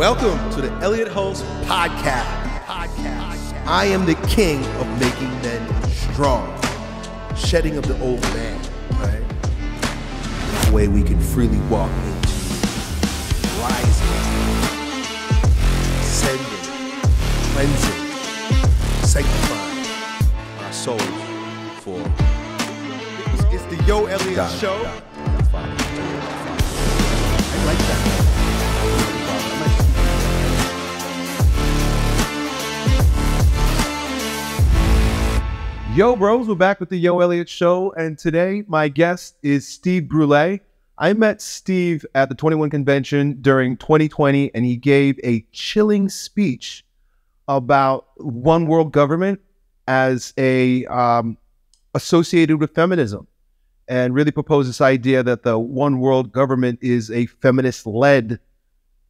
Welcome to the Elliott Hulse Podcast. Podcast. I am the king of making men strong, shedding of the old man, right? That way we can freely walk into rising, ascending, cleansing, sanctifying our souls for. It's, it's the Yo Elliott it, Show. got Yo, bros, we're back with the Yo Elliott Show, and today my guest is Steve Brule. I met Steve at the 21 convention during 2020, and he gave a chilling speech about one world government as a um, associated with feminism, and really proposed this idea that the one world government is a feminist-led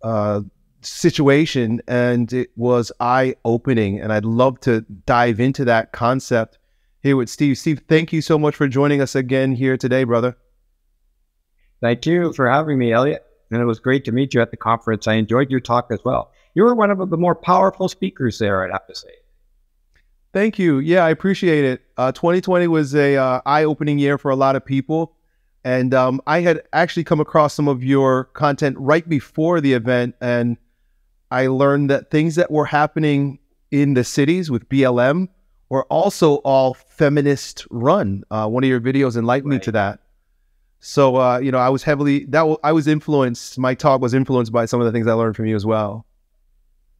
uh, situation, and it was eye-opening. And I'd love to dive into that concept here with Steve. Steve, thank you so much for joining us again here today, brother. Thank you for having me, Elliott. And it was great to meet you at the conference. I enjoyed your talk as well. You were one of the more powerful speakers there, I'd have to say. Thank you. Yeah, I appreciate it. Uh, 2020 was a uh, eye-opening year for a lot of people, and um, I had actually come across some of your content right before the event, and I learned that things that were happening in the cities with BLM were also all feminist run. Uh, one of your videos enlightened me to that. So uh, you know, I was heavily that w- I was influenced. My talk was influenced by some of the things I learned from you as well.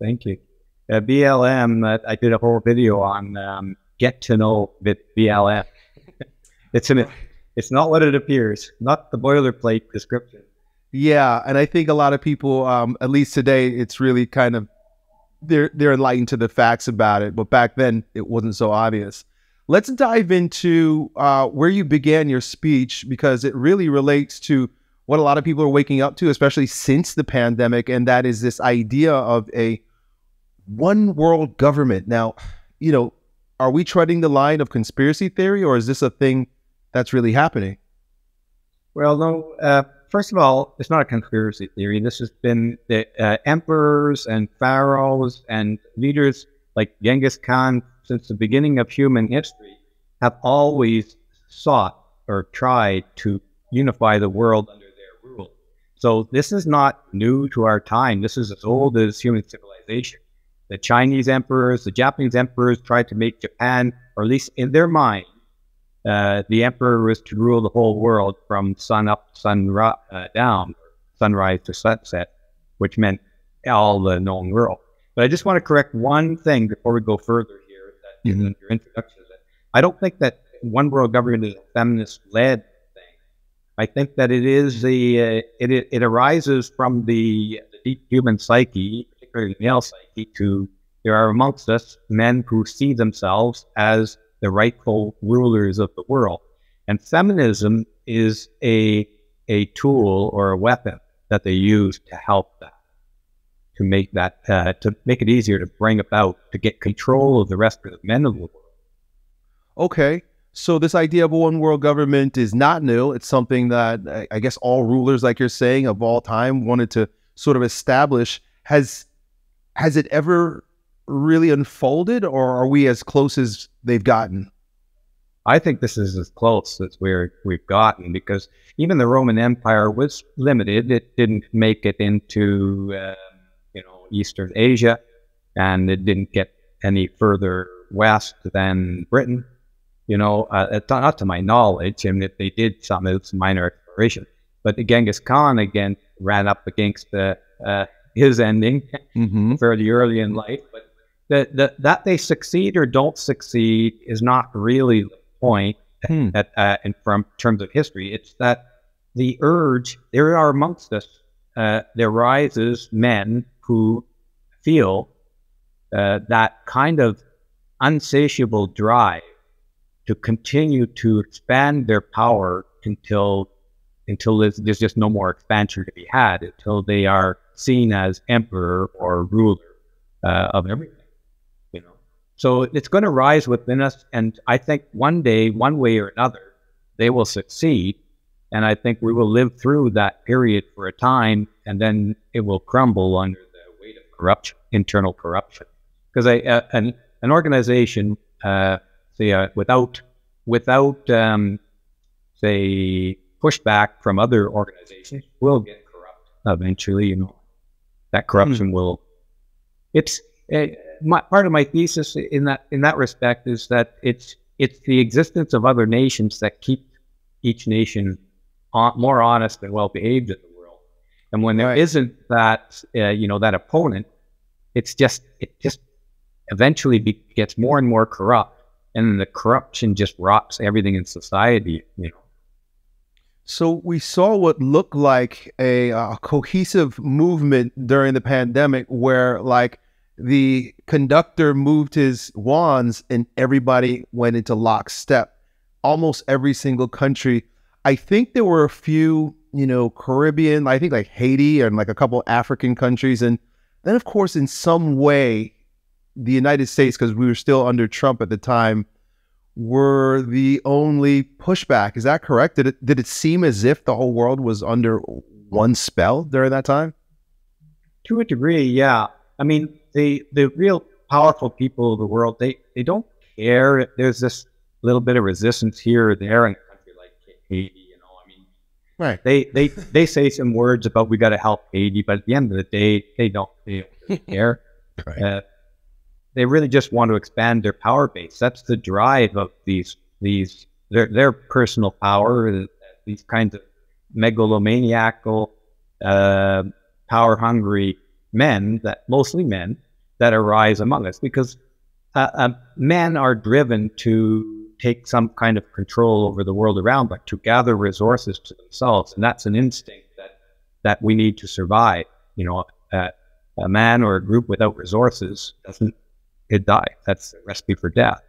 Thank you. Uh, BLM, uh, I did a whole video on um, get to know with BLM. it's an, it's not what it appears, not the boilerplate description. Yeah, and I think a lot of people, um, at least today, it's really kind of they're they're enlightened to the facts about it. But back then, it wasn't so obvious. Let's dive into uh, where you began your speech because it really relates to what a lot of people are waking up to, especially since the pandemic, and that is this idea of a one world government. Now, you know, are we treading the line of conspiracy theory, or is this a thing that's really happening? Well, no. Uh, first of all, it's not a conspiracy theory. This has been the uh, emperors and pharaohs and leaders like Genghis Khan since the beginning of human history have always sought or tried to unify the world under their rule. So this is not new to our time. This is as old as human civilization. The Chinese emperors, the Japanese emperors tried to make Japan, or at least in their mind, uh, the emperor was to rule the whole world from sun up, sun uh, down, sunrise to sunset, which meant all the known world. But I just want to correct one thing before we go further here. That in your introduction, I don't think that one world government is a feminist-led thing. I think that it is the uh, it, it arises from the, the deep human psyche, particularly the male psyche. To there are amongst us men who see themselves as the rightful rulers of the world. And feminism is a, a tool or a weapon that they use to help that, to make that, uh, to make it easier to bring about, to get control of the rest of the men of the world. Okay. So this idea of a one world government is not new. It's something that I- I guess all rulers, like you're saying, of all time wanted to sort of establish. Has has it ever really unfolded, or are we as close as they've gotten? I think this is as close as we're, we've gotten because even the Roman Empire was limited. It didn't make it into, uh, you know, Eastern Asia, and it didn't get any further west than Britain. You know, uh, not to my knowledge, and if they did some, it's minor exploration. But the Genghis Khan again ran up against the, uh, his ending Mm-hmm. fairly early in life. But that that that they succeed or don't succeed is not really the point. Hmm. That uh, in from terms of history, it's that the urge there are amongst us uh, there rises men who feel uh, that kind of unsatiable drive to continue to expand their power until until there's, there's just no more expansion to be had, until they are seen as emperor or ruler uh, of everything. So it's going to rise within us, and I think one day, one way or another, they will succeed, and I think we will live through that period for a time, and then it will crumble under the weight of corruption, internal corruption. Because uh, an an organization, uh, say, uh, without without um, say pushback from other organizations, will get corrupt eventually. You know, that corruption mm. will. It's uh, my, part of my thesis in that in that respect is that it's it's the existence of other nations that keep each nation on, more honest and well behaved in the world. And when there right. not that, uh, you know, that opponent, it's just it just eventually be, gets more and more corrupt, and the corruption just rots everything in society. You know. So we saw what looked like a, a cohesive movement during the pandemic, where like the conductor moved his wands and everybody went into lockstep. Almost every single country. I think there were a few, you know, Caribbean, I think like Haiti and like a couple African countries. And then, of course, in some way, the United States, because we were still under Trump at the time, were the only pushback. Is that correct? Did it did it seem as if the whole world was under one spell during that time? To a degree, yeah. I mean, the the real powerful people of the world, they they don't care if there's this little bit of resistance here or there in a country like Haiti. You know, I mean, right? They they they say some words about we got to help Haiti, but at the end of the day, they don't they don't care. right. Uh, they really just want to expand their power base. That's the drive of these these their their personal power. Uh, these kinds of megalomaniacal, uh, power hungry men that mostly men that arise among us because uh, uh, men are driven to take some kind of control over the world around them, to gather resources to themselves, and that's an instinct that that we need to survive. You know, uh, a man or a group without resources doesn't it die. That's a recipe for death.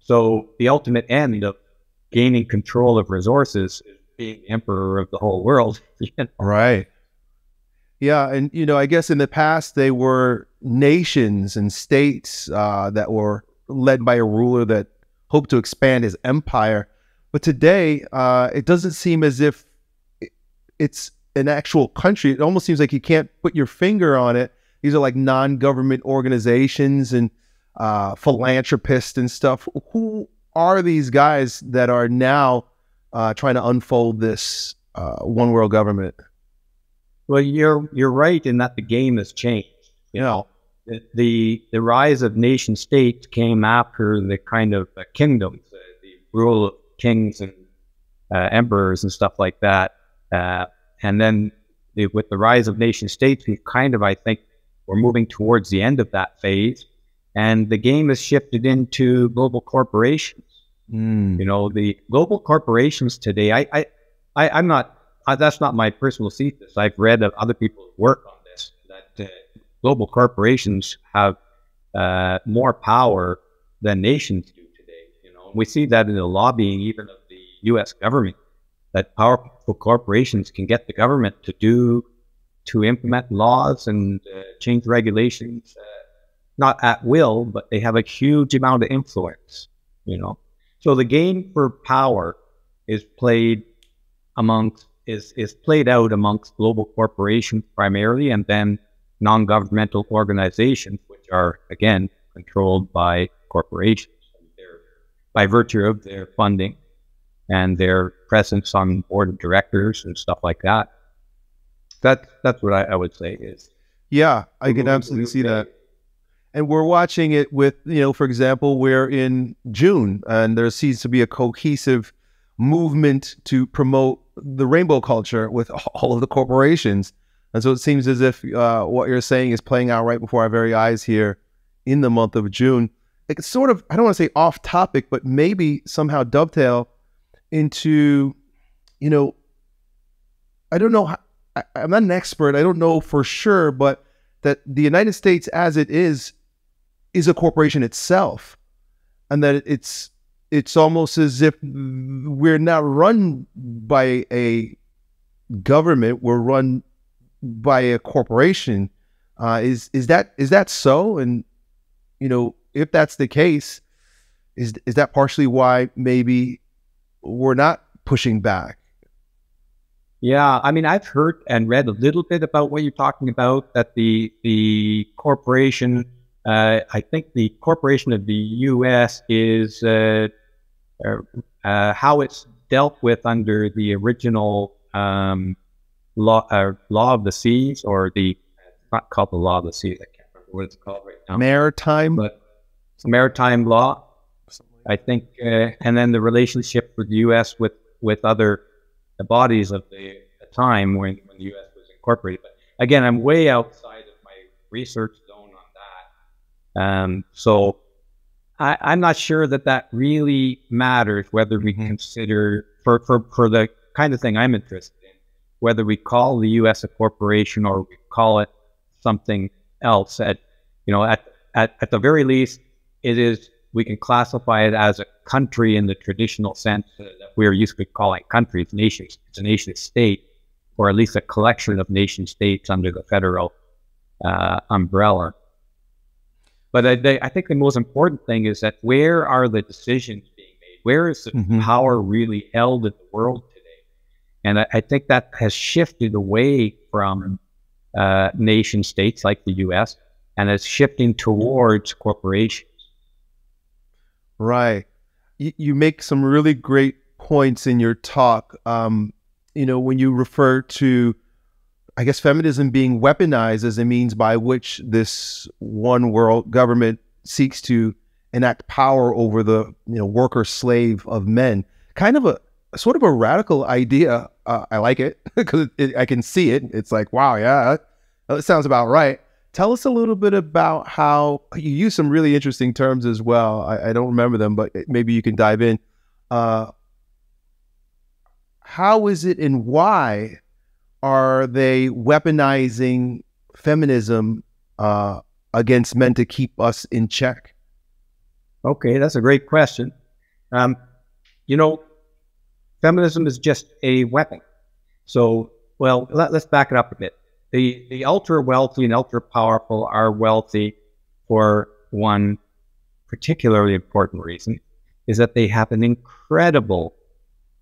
So the ultimate end of gaining control of resources is being emperor of the whole world. you know? Right. Yeah, and you know, I guess in the past they were nations and states uh, that were led by a ruler that hoped to expand his empire. But today, uh, it doesn't seem as if it's an actual country. It almost seems like you can't put your finger on it. These are like non-government organizations and uh, philanthropists and stuff. Who are these guys that are now uh, trying to unfold this uh, one world government? Well, you're you're right in that the game has changed. You know, the the, rise of nation states came after the kind of uh, kingdoms, uh, the rule of kings and uh, emperors and stuff like that. Uh, and then the, with the rise of nation states, we kind of, I think, we're moving towards the end of that phase, and the game has shifted into global corporations. Mm. You know, the global corporations today. I, I, I I'm not uh, that's not my personal thesis. I've read of other people's work on this that uh, global corporations have uh, more power than nations do today. You know, we see that in the lobbying even of the U.S. government. That powerful corporations can get the government to do to implement laws and uh, change regulations, uh, not at will, but they have a huge amount of influence. You know, so the game for power is played amongst is is played out amongst global corporations primarily, and then non-governmental organizations, which are again controlled by corporations by virtue of their funding and their presence on board of directors and stuff like that. That that's what I, I would say is. Yeah, I can absolutely see that. And we're watching it with, you know, for example, we're in June and there seems to be a cohesive movement to promote the rainbow culture with all of the corporations. And so it seems as if uh, what you're saying is playing out right before our very eyes here in the month of June. It's sort of, I don't want to say off topic, but maybe somehow dovetail into, you know, I don't know. How, I, I'm not an expert. I don't know for sure, but that the United States as it is, is a corporation itself. And that it's it's almost as if we're not run by a government; we're run by a corporation. Uh, is is that is that so? And you know, if that's the case, is is that partially why maybe we're not pushing back? Yeah, I mean, I've heard and read a little bit about what you're talking about. That the the corporation, uh, I think the corporation of the U.S. is uh, uh, how it's dealt with under the original um, law uh, law of the seas, or the not called the law of the seas. I can't remember what it's called right now. Maritime. but maritime law, I think, uh, and then the relationship with the U.S. with with other bodies of the time when, when the U.S. was incorporated. But again, I'm way outside of my research zone on that. Um, so I, I'm not sure that that really matters whether we Mhm. consider for, for for the kind of thing I'm interested in, whether we call the U.S. a corporation or we call it something else. At you know, at at, at the very least, it is we can classify it as a country in the traditional sense that we're used to calling countries, nations. It's a nation state, or at least a collection of nation states under the federal uh, umbrella. But I, they, I think the most important thing is that where are the decisions being made? Where is the Mhm. power really held in the world today? And I, I think that has shifted away from uh, nation states like the U.S. and is shifting towards corporations. Right. You, you make some really great points in your talk. Um, you know, when you refer to, I guess, feminism being weaponized as a means by which this one world government seeks to enact power over the you know worker slave of men. Kind of a sort of a radical idea. Uh, I like it because I can see it. It's like, wow, yeah, that sounds about right. Tell us a little bit about how you use some really interesting terms as well. I, I don't remember them, but maybe you can dive in. Uh, how is it and why are they weaponizing feminism uh, against men to keep us in check? Okay, that's a great question. Um, you know, feminism is just a weapon. So, well, let, us back it up a bit. The the ultra wealthy and ultra powerful are wealthy for one particularly important reason, is that they have an incredible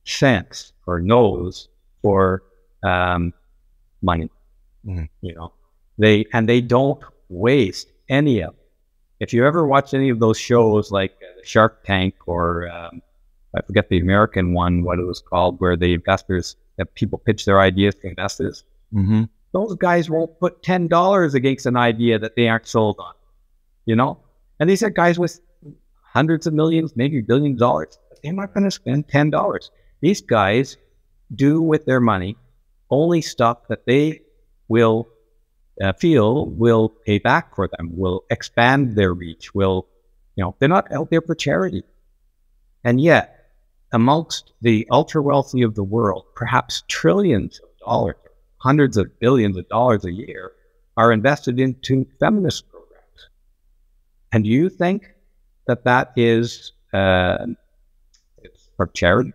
sense or nose for um, money. Mhm. You know, they and they don't waste any of it. If you ever watch any of those shows like uh, Shark Tank or um, I forget the American one, what it was called, where the investors, that people pitch their ideas to investors. Mm-hmm. Those guys won't put ten dollars against an idea that they aren't sold on, you know. And these are guys with hundreds of millions, maybe billions of dollars. They're not going to spend ten dollars. These guys do with their money only stuff that they will uh, feel will pay back for them, will expand their reach, will, you know, they're not out there for charity. And yet, amongst the ultra wealthy of the world, perhaps trillions of dollars, hundreds of billions of dollars a year are invested into feminist programs. And you think that that is uh, it's for charity?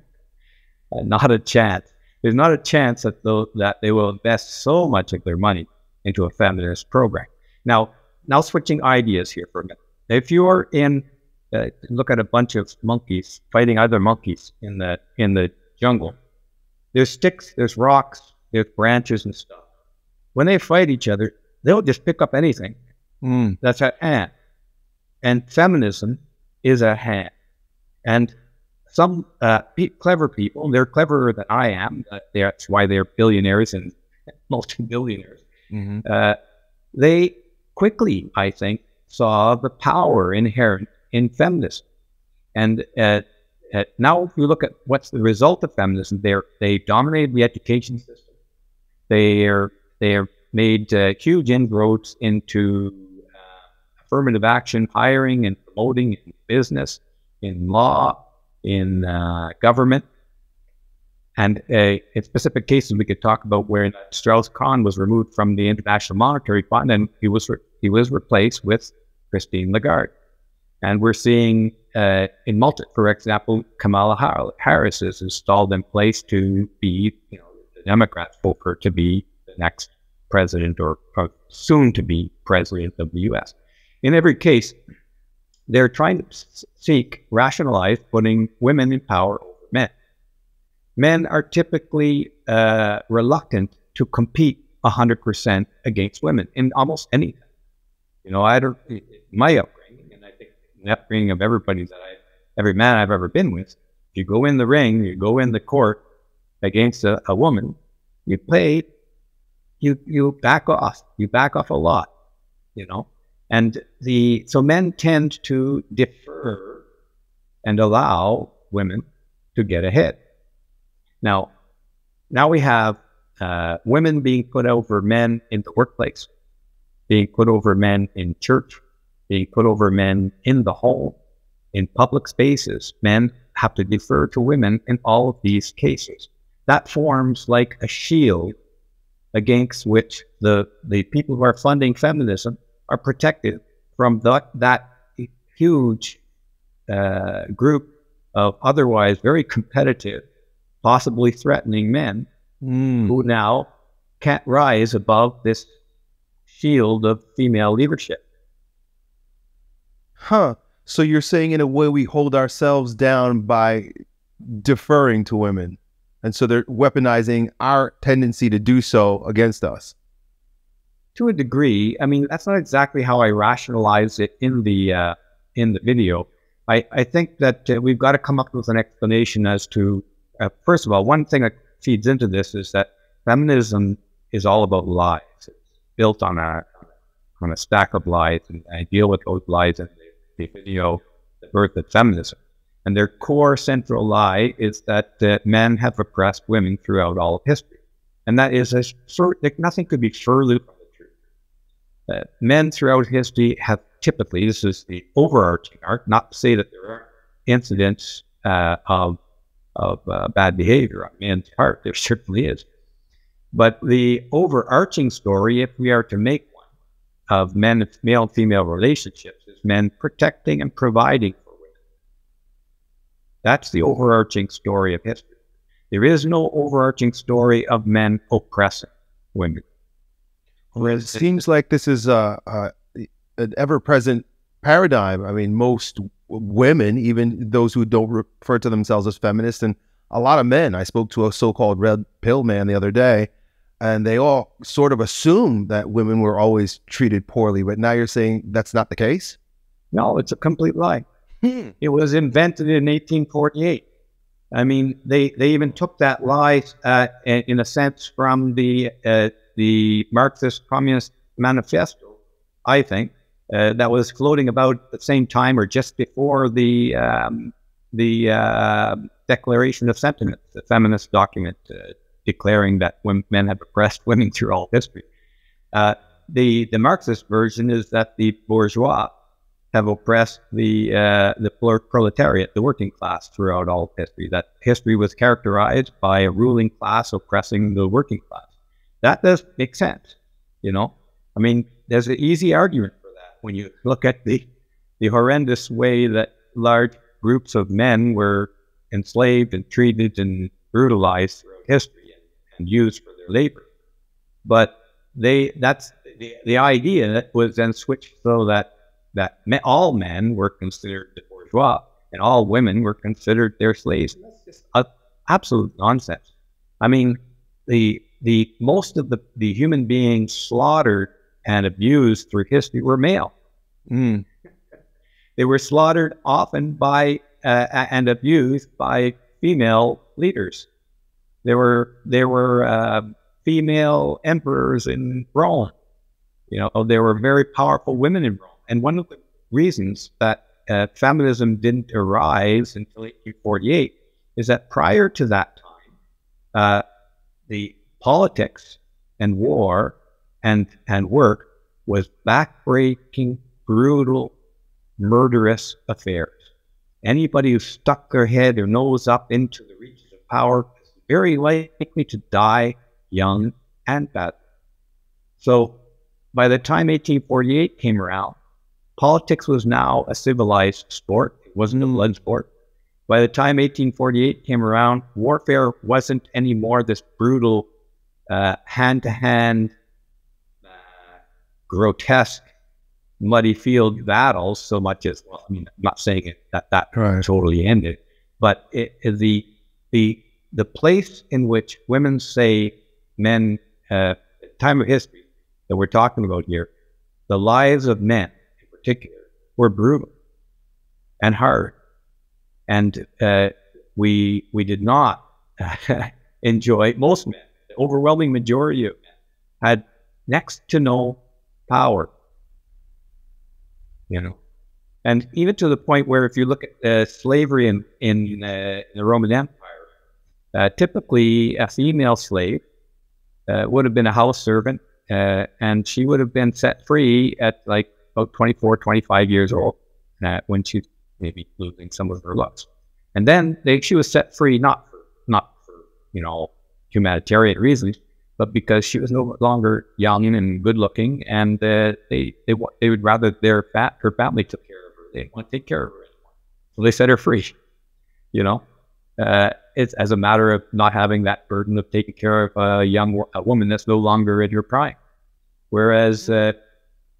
Not a chance. There's not a chance that those, that they will invest so much of their money into a feminist program. Now, now switching ideas here for a minute. If you're in, uh, look at a bunch of monkeys fighting other monkeys in the in the jungle. There's sticks, there's rocks, there's branches and stuff. When they fight each other, they'll just pick up anything. Mm. That's a hand. And feminism is a hand. And some uh, pe- clever people, they're cleverer than I am. That's why they're billionaires and multi-billionaires. Mm-hmm. Uh, they quickly, I think, saw the power inherent in feminism. And uh, now, if you look at what's the result of feminism, they they dominated the education system. They are they are made uh, huge inroads into uh, affirmative action, hiring and promoting in business, in law, in uh, government. And uh, in specific cases, we could talk about where Strauss Kahn was removed from the International Monetary Fund, and he was he was replaced with Christine Lagarde. And we're seeing uh, in Malta, for example, Kamala Harris is installed in place to be, you know, the Democrats her to be the next president or, or soon to be president of the U.S. In every case, they're trying to seek rationalize putting women in power over men. men are typically uh, reluctant to compete 100% against women in almost anything. You know, I don't, my upbringing, and I think the upbringing of everybody that I, every man I've ever been with, if you go in the ring, you go in the court against a, a woman, you play, you, you back off, you back off a lot, you know? And the, so men tend to defer and allow women to get ahead. Now, now we have uh, women being put over men in the workplace, being put over men in church, being put over men in the home, in public spaces. Men have to defer to women in all of these cases. That forms like a shield against which the, the people who are funding feminism are protected from the, that huge uh, group of otherwise very competitive, possibly threatening men Mm. who now can't rise above this shield of female leadership. Huh. So you're saying in a way we hold ourselves down by deferring to women. And so they're weaponizing our tendency to do so against us. To a degree, I mean that's not exactly how I rationalize it in the uh, in the video. I, I think that uh, we've got to come up with an explanation as to uh, first of all, one thing that feeds into this is that feminism is all about lies. It's built on a on a stack of lies, and I deal with those lies in the, video, "The Birth of Feminism." And their core central lie is that uh, men have oppressed women throughout all of history, and that is a nothing could be further. Uh, men throughout history have typically, this is the overarching arc, not to say that there are incidents uh, of of uh, bad behavior on men's part. There certainly is. But the overarching story, if we are to make one, of men, male and female relationships, is men protecting and providing for women. That's the overarching story of history. There is no overarching story of men oppressing women. Well, it seems like this is a, a an ever-present paradigm. I mean, most women, even those who don't refer to themselves as feminists, and a lot of men. I spoke to a so-called red pill man the other day, and they all sort of assume that women were always treated poorly. But now you're saying that's not the case. No, it's a complete lie. Hmm. It was invented in 1848. I mean, they, they even took that lie, uh, in a sense, from the uh, the Marxist Communist Manifesto. I think uh, that was floating about at the same time or just before the um, the uh, Declaration of Sentiments, the feminist document uh, declaring that women, men have oppressed women through all history. Uh, the the Marxist version is that the bourgeois have oppressed the uh, the proletariat, the working class, throughout all history. That history was characterized by a ruling class oppressing the working class. That does make sense, you know. I mean, there's an easy argument for that when you look at the the horrendous way that large groups of men were enslaved and treated and brutalized throughout history and, and used for their labor. But they that's the, the idea was then switched so that that me, all men were considered the bourgeois and all women were considered their slaves. That's just a, absolute nonsense. I mean, the the most of the, the human beings slaughtered and abused through history were male. Mm. They were slaughtered often by uh, and abused by female leaders. There were there were uh, female emperors in Rome. You know, there were very powerful women in Rome. And one of the reasons that uh, feminism didn't arise until 1848 is that prior to that time, uh, the politics and war and and work was backbreaking, brutal, murderous affairs. Anybody who stuck their head or nose up into the reaches of power is very likely to die young and bad. So by the time 1848 came around, politics was now a civilized sport. It wasn't a blood sport. By the time 1848 came around, warfare wasn't anymore this brutal hand to hand, uh grotesque, muddy field battles so much as, well, I mean, I'm not saying it, that that Right. totally ended, but it, it- the, the the place in which women say men, uh, time of history that we're talking about here, the lives of men in particular were brutal and hard. And uh, we, we did not enjoy, most men, overwhelming majority of had next to no power. You know, and even to the point where, if you look at uh, slavery in in, uh, the Roman Empire, uh, typically a female slave uh, would have been a house servant, uh, and she would have been set free at like about 24, 25 years old uh, when she maybe losing some of her looks. And then they, she was set free not for not for you know humanitarian reasons, but because she was no longer young and good looking, and they they they would rather their fat her family took care of her. they didn't want to take care of her anymore. So they set her free. You know, uh, it's as a matter of not having that burden of taking care of a young a woman that's no longer in her prime. Whereas uh,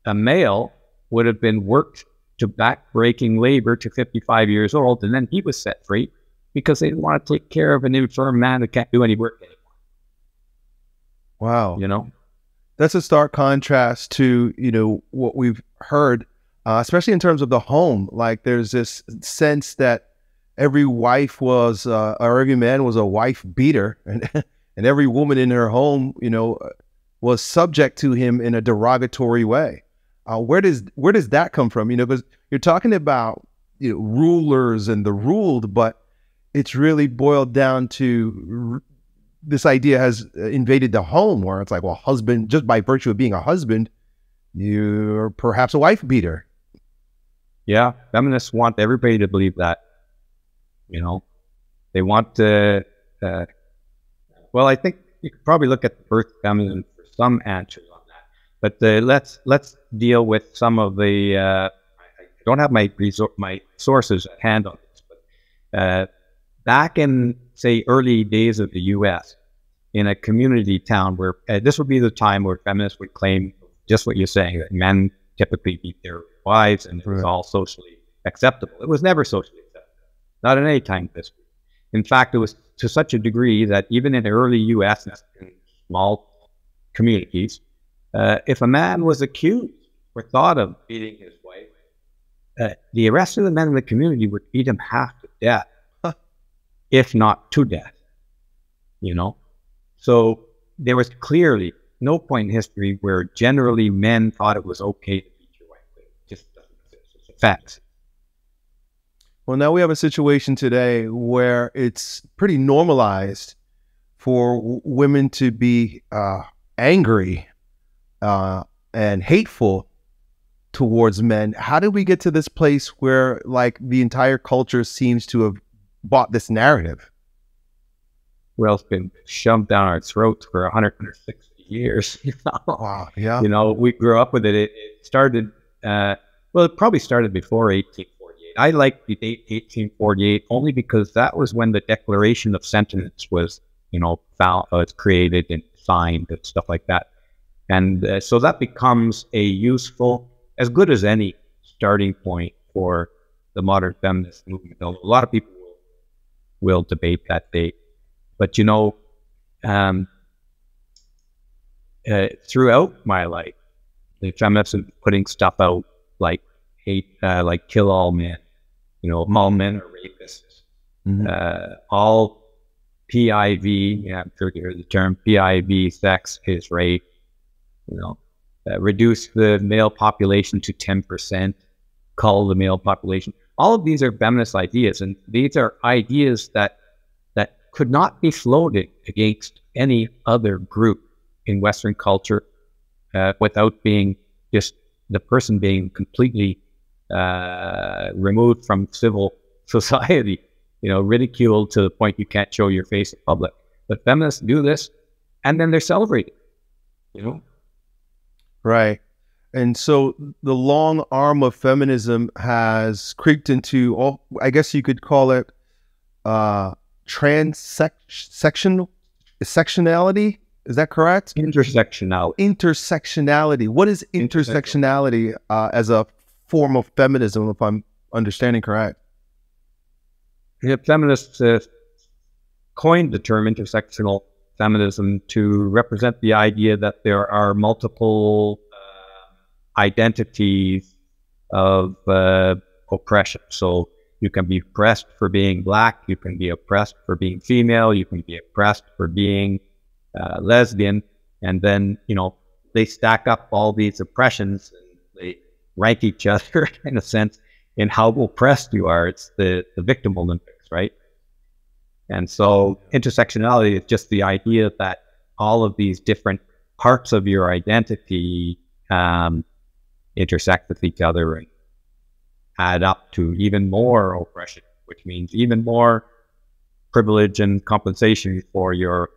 a male would have been worked to back-breaking labor to 55 years old, and then he was set free because they didn't want to take care of an infirm man that can't do any work anymore. Wow. You know? That's a stark contrast to, you know, what we've heard uh, especially in terms of the home. Like there's this sense that every wife was, uh, or every man was a wife beater, and and every woman in her home, you know, was subject to him in a derogatory way. Uh, where does where does that come from? You know, because you're talking about you know, rulers and the ruled, but it's really boiled down to this idea has invaded the home, where it's like, well, husband, just by virtue of being a husband, you're perhaps a wife beater. Yeah, feminists want everybody to believe that. You know, they want to. Uh, well, I think you could probably look at the birth feminism for some answers on that. But uh, let's let's deal with some of the. Uh, I don't have my my sources at hand on this, but uh, back in say early days of the U.S., in a community town where uh, this would be the time where feminists would claim just what you're saying that men typically beat their wives, and it was all socially acceptable. It was never socially acceptable, not in any time history. In fact, it was to such a degree that even in the early U.S. in small communities, uh, if a man was accused or thought of beating his wife, uh, the rest of the men in the community would beat him half to death, if not to death. You know, so there was clearly no point in history where generally men thought it was okay to beat you Facts. Well, now we have a situation today where it's pretty normalized for women to be uh, angry uh, and hateful towards men. How did we get to this place where, like, the entire culture seems to have bought this narrative? Well, it's been shoved down our throats for 160 years. You know? Wow. Yeah. You know, we grew up with it. It, it started. Uh, well, it probably started before 1848. I like the date 1848 only because that was when the Declaration of Sentiments was, you know, found, uh, created and signed and stuff like that. And uh, so that becomes a useful, as good as any starting point for the modern feminist movement. A lot of people will, debate that date. But, you know, um, uh, throughout my life, the feminists have putting stuff out like hate, uh, like kill all men. You know, all men are rapists. Mm-hmm. Uh, all PIV, yeah, I'm sure you heard the term PIV sex is rape. You know, uh, reduce the male population to 10%, call the male population. All of these are feminist ideas, and these are ideas that that could not be floated against any other group in Western culture uh, without being just the person being completely uh, removed from civil society, you know, ridiculed to the point you can't show your face in public. But feminists do this, and then they're celebrated, you know. Right. And so the long arm of feminism has creeped into all, I guess you could call it uh, transsectional sectionality. Is that correct? Intersectionality. Intersectionality. What is intersectionality uh, as a form of feminism, if I'm understanding correct? Yeah, feminists uh, coined the term intersectional feminism to represent the idea that there are multiple identities of uh, oppression. So you can be oppressed for being black, you can be oppressed for being female, you can be oppressed for being uh, lesbian, and then you know they stack up all these oppressions and they rank each other in a sense in how oppressed you are. It's the the victim Olympics, right? And so intersectionality is just the idea that all of these different parts of your identity um, intersect with each other and add up to even more oppression, which means even more privilege and compensation for your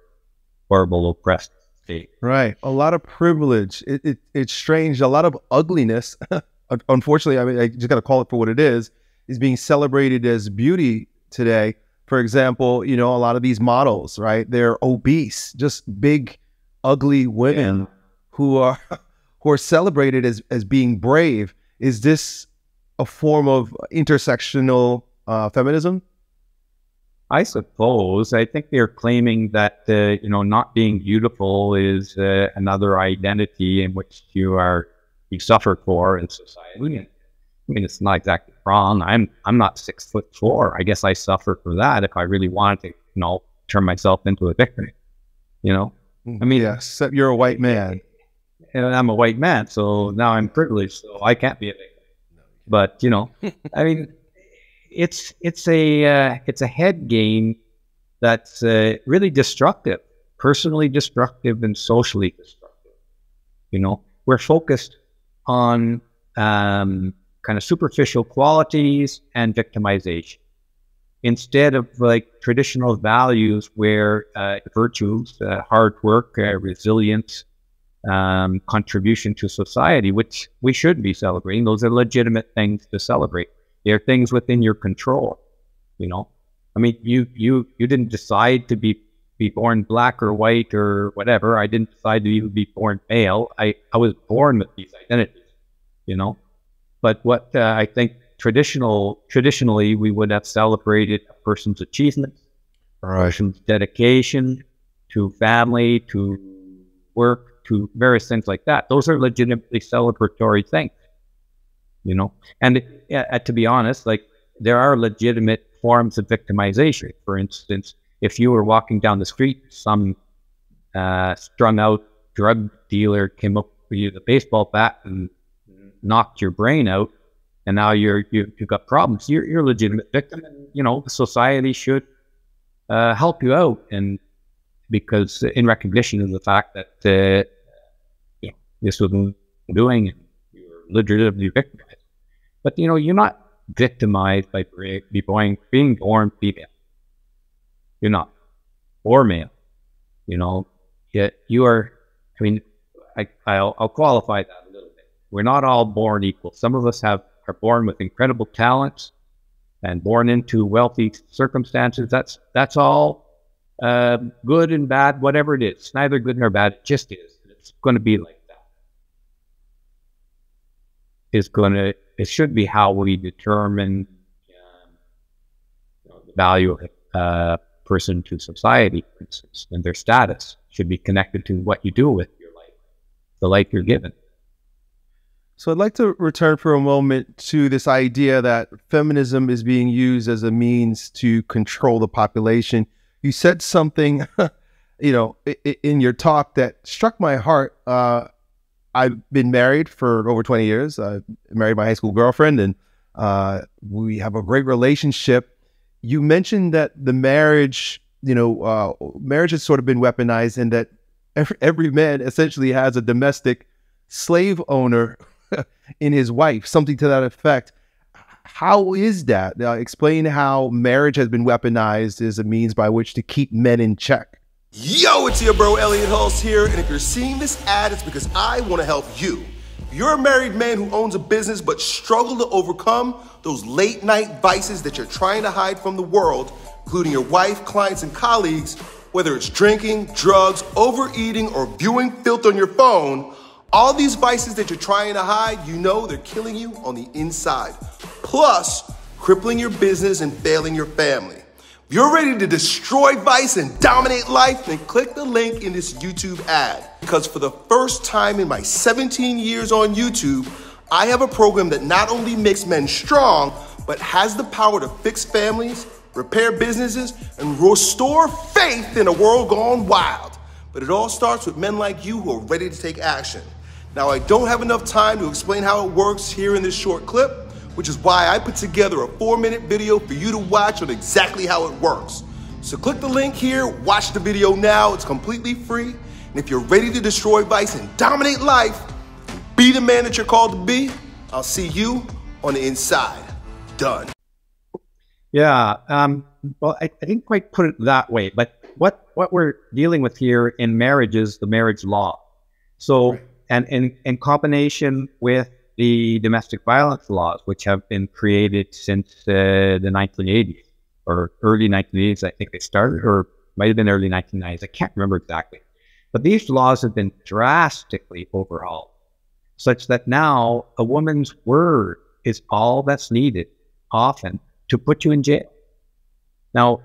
horrible oppressed state. Right. A lot of privilege. It, it, it's strange. A lot of ugliness. Unfortunately, I mean, I just got to call it for what it is, is being celebrated as beauty today for example, you know, a lot of these models, right? They're obese, just big, ugly women yeah. who are who are celebrated as as being brave. Is this a form of intersectional uh, feminism? I suppose. I think they're claiming that uh, you know not being beautiful is uh, another identity in which you are you suffer for in society. I mean, it's not exactly wrong. I'm I'm not six foot four. I guess I suffer for that if I really wanted to, you know, turn myself into a victim. You know, mm, I mean, yes, you're a white man, and I'm a white man, so now I'm privileged, so I can't be a victim. But you know, I mean, it's it's a uh, it's a head game that's uh, really destructive, personally destructive, and socially destructive. You know, we're focused on um, kind of superficial qualities and victimization instead of like traditional values where uh, virtues, uh, hard work, uh, resilience, um, contribution to society, which we should be celebrating. Those are legitimate things to celebrate. They're things within your control. You know, I mean, you you you didn't decide to be be born black or white or whatever. I didn't decide to even be born male. I I was born with these identities. You know, but what uh, I think traditional traditionally we would have celebrated a person's achievements, right. person's dedication to family, to work, to various things like that. Those are legitimately celebratory things, you know. And uh, to be honest, like there are legitimate forms of victimization. For instance, if you were walking down the street, some uh, strung out drug dealer came up with you with a baseball bat and knocked your brain out and now you're you, you've got problems you're, you're a legitimate victim and you know society should uh, help you out and because in recognition of the fact that uh, this was doing and you're legitimately victimized but you know you're not victimized by being being born female you're not or male you know yet you are i mean I, I'll, I'll qualify that a little bit. we're not all born equal. Some of us have are born with incredible talents and born into wealthy circumstances. That's that's all uh, good and bad, whatever it is. It's neither good nor bad. It just is. It's going to be like It's going to. It should be how we determine um, the value of a uh, person to society, for instance, and their status should be connected to what you do with your life, the life you're given. So I'd like to return for a moment to this idea that feminism is being used as a means to control the population. You said something, you know, in your talk that struck my heart. Uh, I've been married for over 20 years. I married my high school girlfriend, and uh, we have a great relationship. You mentioned that the marriage, you know, uh, marriage has sort of been weaponized, and that every, every man essentially has a domestic slave owner in his wife, something to that effect. How is that? Uh, explain how marriage has been weaponized as a means by which to keep men in check. Yo, it's your bro Elliott Hulse here, and if you're seeing this ad, it's because I want to help you. If You're a married man who owns a business but struggle to overcome those late night vices that you're trying to hide from the world, including your wife, clients, and colleagues, whether it's drinking, drugs, overeating, or viewing filth on your phone. All these vices that you're trying to hide, you know they're killing you on the inside. Plus, crippling your business and failing your family. If you're ready to destroy vice and dominate life, then click the link in this YouTube ad. Because for the first time in my 17 years on YouTube, I have a program that not only makes men strong, but has the power to fix families, repair businesses, and restore faith in a world gone wild. But it all starts with men like you who are ready to take action. Now, I don't have enough time to explain how it works here in this short clip which is why I put together a four minute video for you to watch on exactly how it works. So click the link here, watch the video now, it's completely free. And if you're ready to destroy vice and dominate life, be the man that you're called to be, I'll see you on the inside. Done. Yeah, um, well, I, I didn't quite put it that way, but what, what we're dealing with here in marriage is the marriage law. So, right. and in, in combination with the domestic violence laws, which have been created since uh, the 1980s or early 1980s, I think they started, or might have been early 1990s. I can't remember exactly. But these laws have been drastically overhauled, such that now a woman's word is all that's needed often to put you in jail. Now,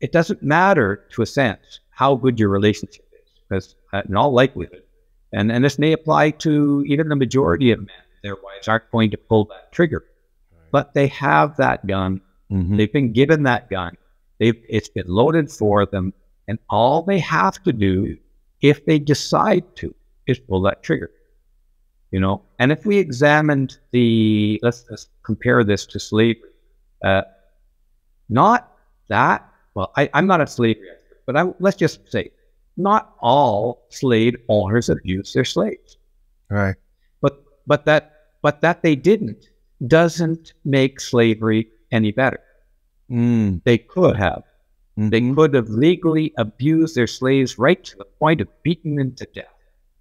it doesn't matter to a sense how good your relationship is, because uh, in all likelihood, and, and this may apply to even the majority of men, their wives aren't going to pull that trigger. Right. But they have that gun. Mm-hmm. They've been given that gun. They've, it's been loaded for them. And all they have to do, if they decide to, is pull that trigger. You know, and if we examined the, let's, let's compare this to slavery, uh, not that, well, I, am not a slavery expert, but I, let's just say, not all slave owners abuse their slaves. Right. But, but that but that they didn't doesn't make slavery any better. Mm. They could have. Mm-hmm. They could have legally abused their slaves right to the point of beating them to death.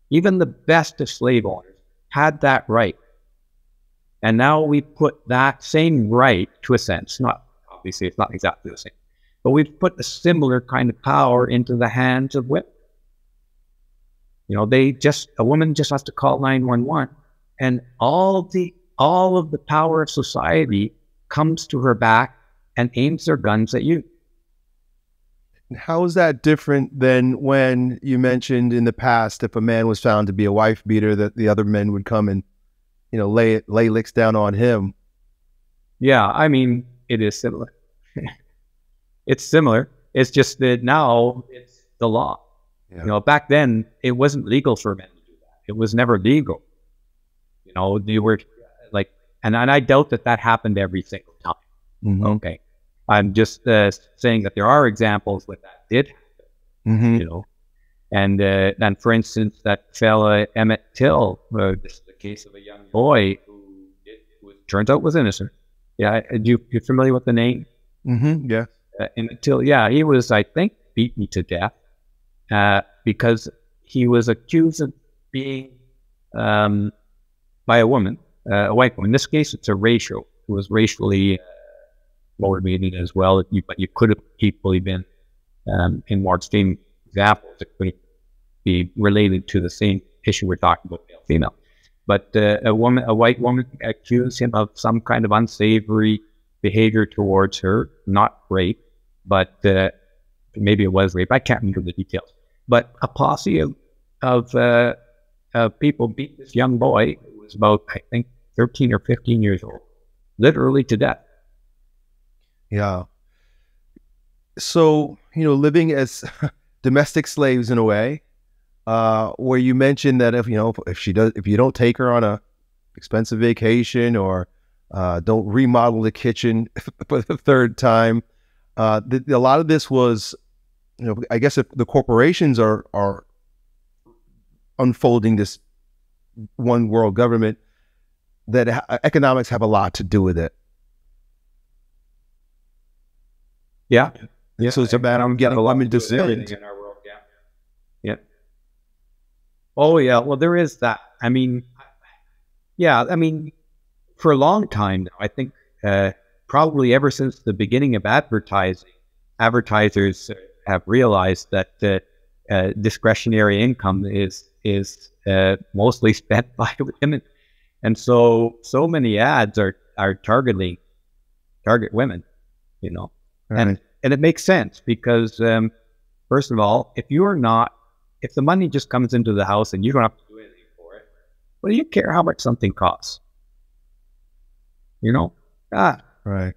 Even the best of slave owners had that right. And now we put that same right, to a sense, not obviously it's not exactly the same, but we've put a similar kind of power into the hands of women. You know, they just, a woman just has to call 911 and all the all of the power of society comes to her back and aims their guns at you. How is that different than when you mentioned in the past if a man was found to be a wife beater that the other men would come and you know lay it lay licks down on him? Yeah, I mean it is similar. it's similar. It's just that now it's the law. Yeah. You know, back then it wasn't legal for men to do that. It was never legal. You know, they were like, and, and I doubt that that happened every single time. Mm-hmm. Okay. I'm just uh, saying that there are examples where that did happen, mm-hmm. you know. And uh, and for instance, that fella Emmett Till, uh, this is the case of a young boy who, it, who turns out was innocent. Yeah, you you familiar with the name? Mm-hmm. Yeah. Uh, Till. Yeah, he was, I think, beaten to death uh, because he was accused of being um, by a woman, uh, a white woman. In this case, it's a ratio who was racially uh, motivated as well. But you could have equally been um, in extreme examples. It could be related to the same issue we're talking about, male female. But uh, a woman, a white woman, accused him of some kind of unsavory behavior towards her, not rape, but uh, maybe it was rape. I can't remember the details. But a posse of, of, uh, of people beat this young boy was about, I think, 13 or 15 years old, literally to death. Yeah. So, you know, living as domestic slaves in a way, uh, where you mentioned that if, you know, if she does, if you don't take her on a expensive vacation or uh, don't remodel the kitchen for the third time, uh, the, a lot of this was, you know, I guess if the corporations are, are unfolding this one world government that ha- economics have a lot to do with it. Yeah. Yeah. So it's about I'm getting a lot of decisions in our world. Yeah. Yeah. Oh yeah. Well, there is that. I mean, yeah. I mean, for a long time now, I think uh, probably ever since the beginning of advertising, advertisers have realized that uh, uh, discretionary income is is uh, mostly spent by women, and so so many ads are are targeting target women, you know, right. and and it makes sense because um, first of all, if you are not, if the money just comes into the house and you don't have to do anything for it, well, do you care how much something costs? You know, ah, Right.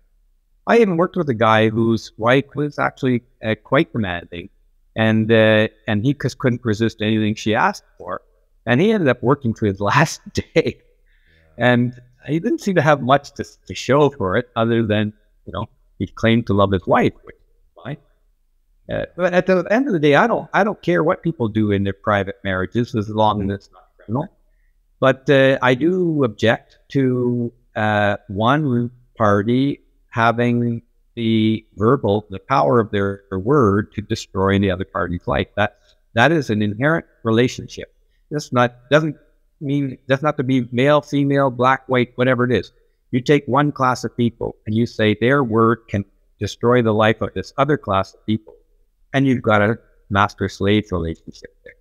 I even worked with a guy whose wife was actually uh, quite demanding, and uh, and he just couldn't resist anything she asked for, and he ended up working to his last day, and he didn't seem to have much to, to show for it, other than you know he claimed to love his wife, which is fine. Uh, but at the end of the day, I don't I don't care what people do in their private marriages as long as it's not criminal. But uh, I do object to uh, one party having the verbal, the power of their, their word to destroy the other party's life. That that is an inherent relationship. That's not doesn't mean that's not to be male, female, black, white, whatever it is. You take one class of people and you say their word can destroy the life of this other class of people, and you've got a master-slave relationship there.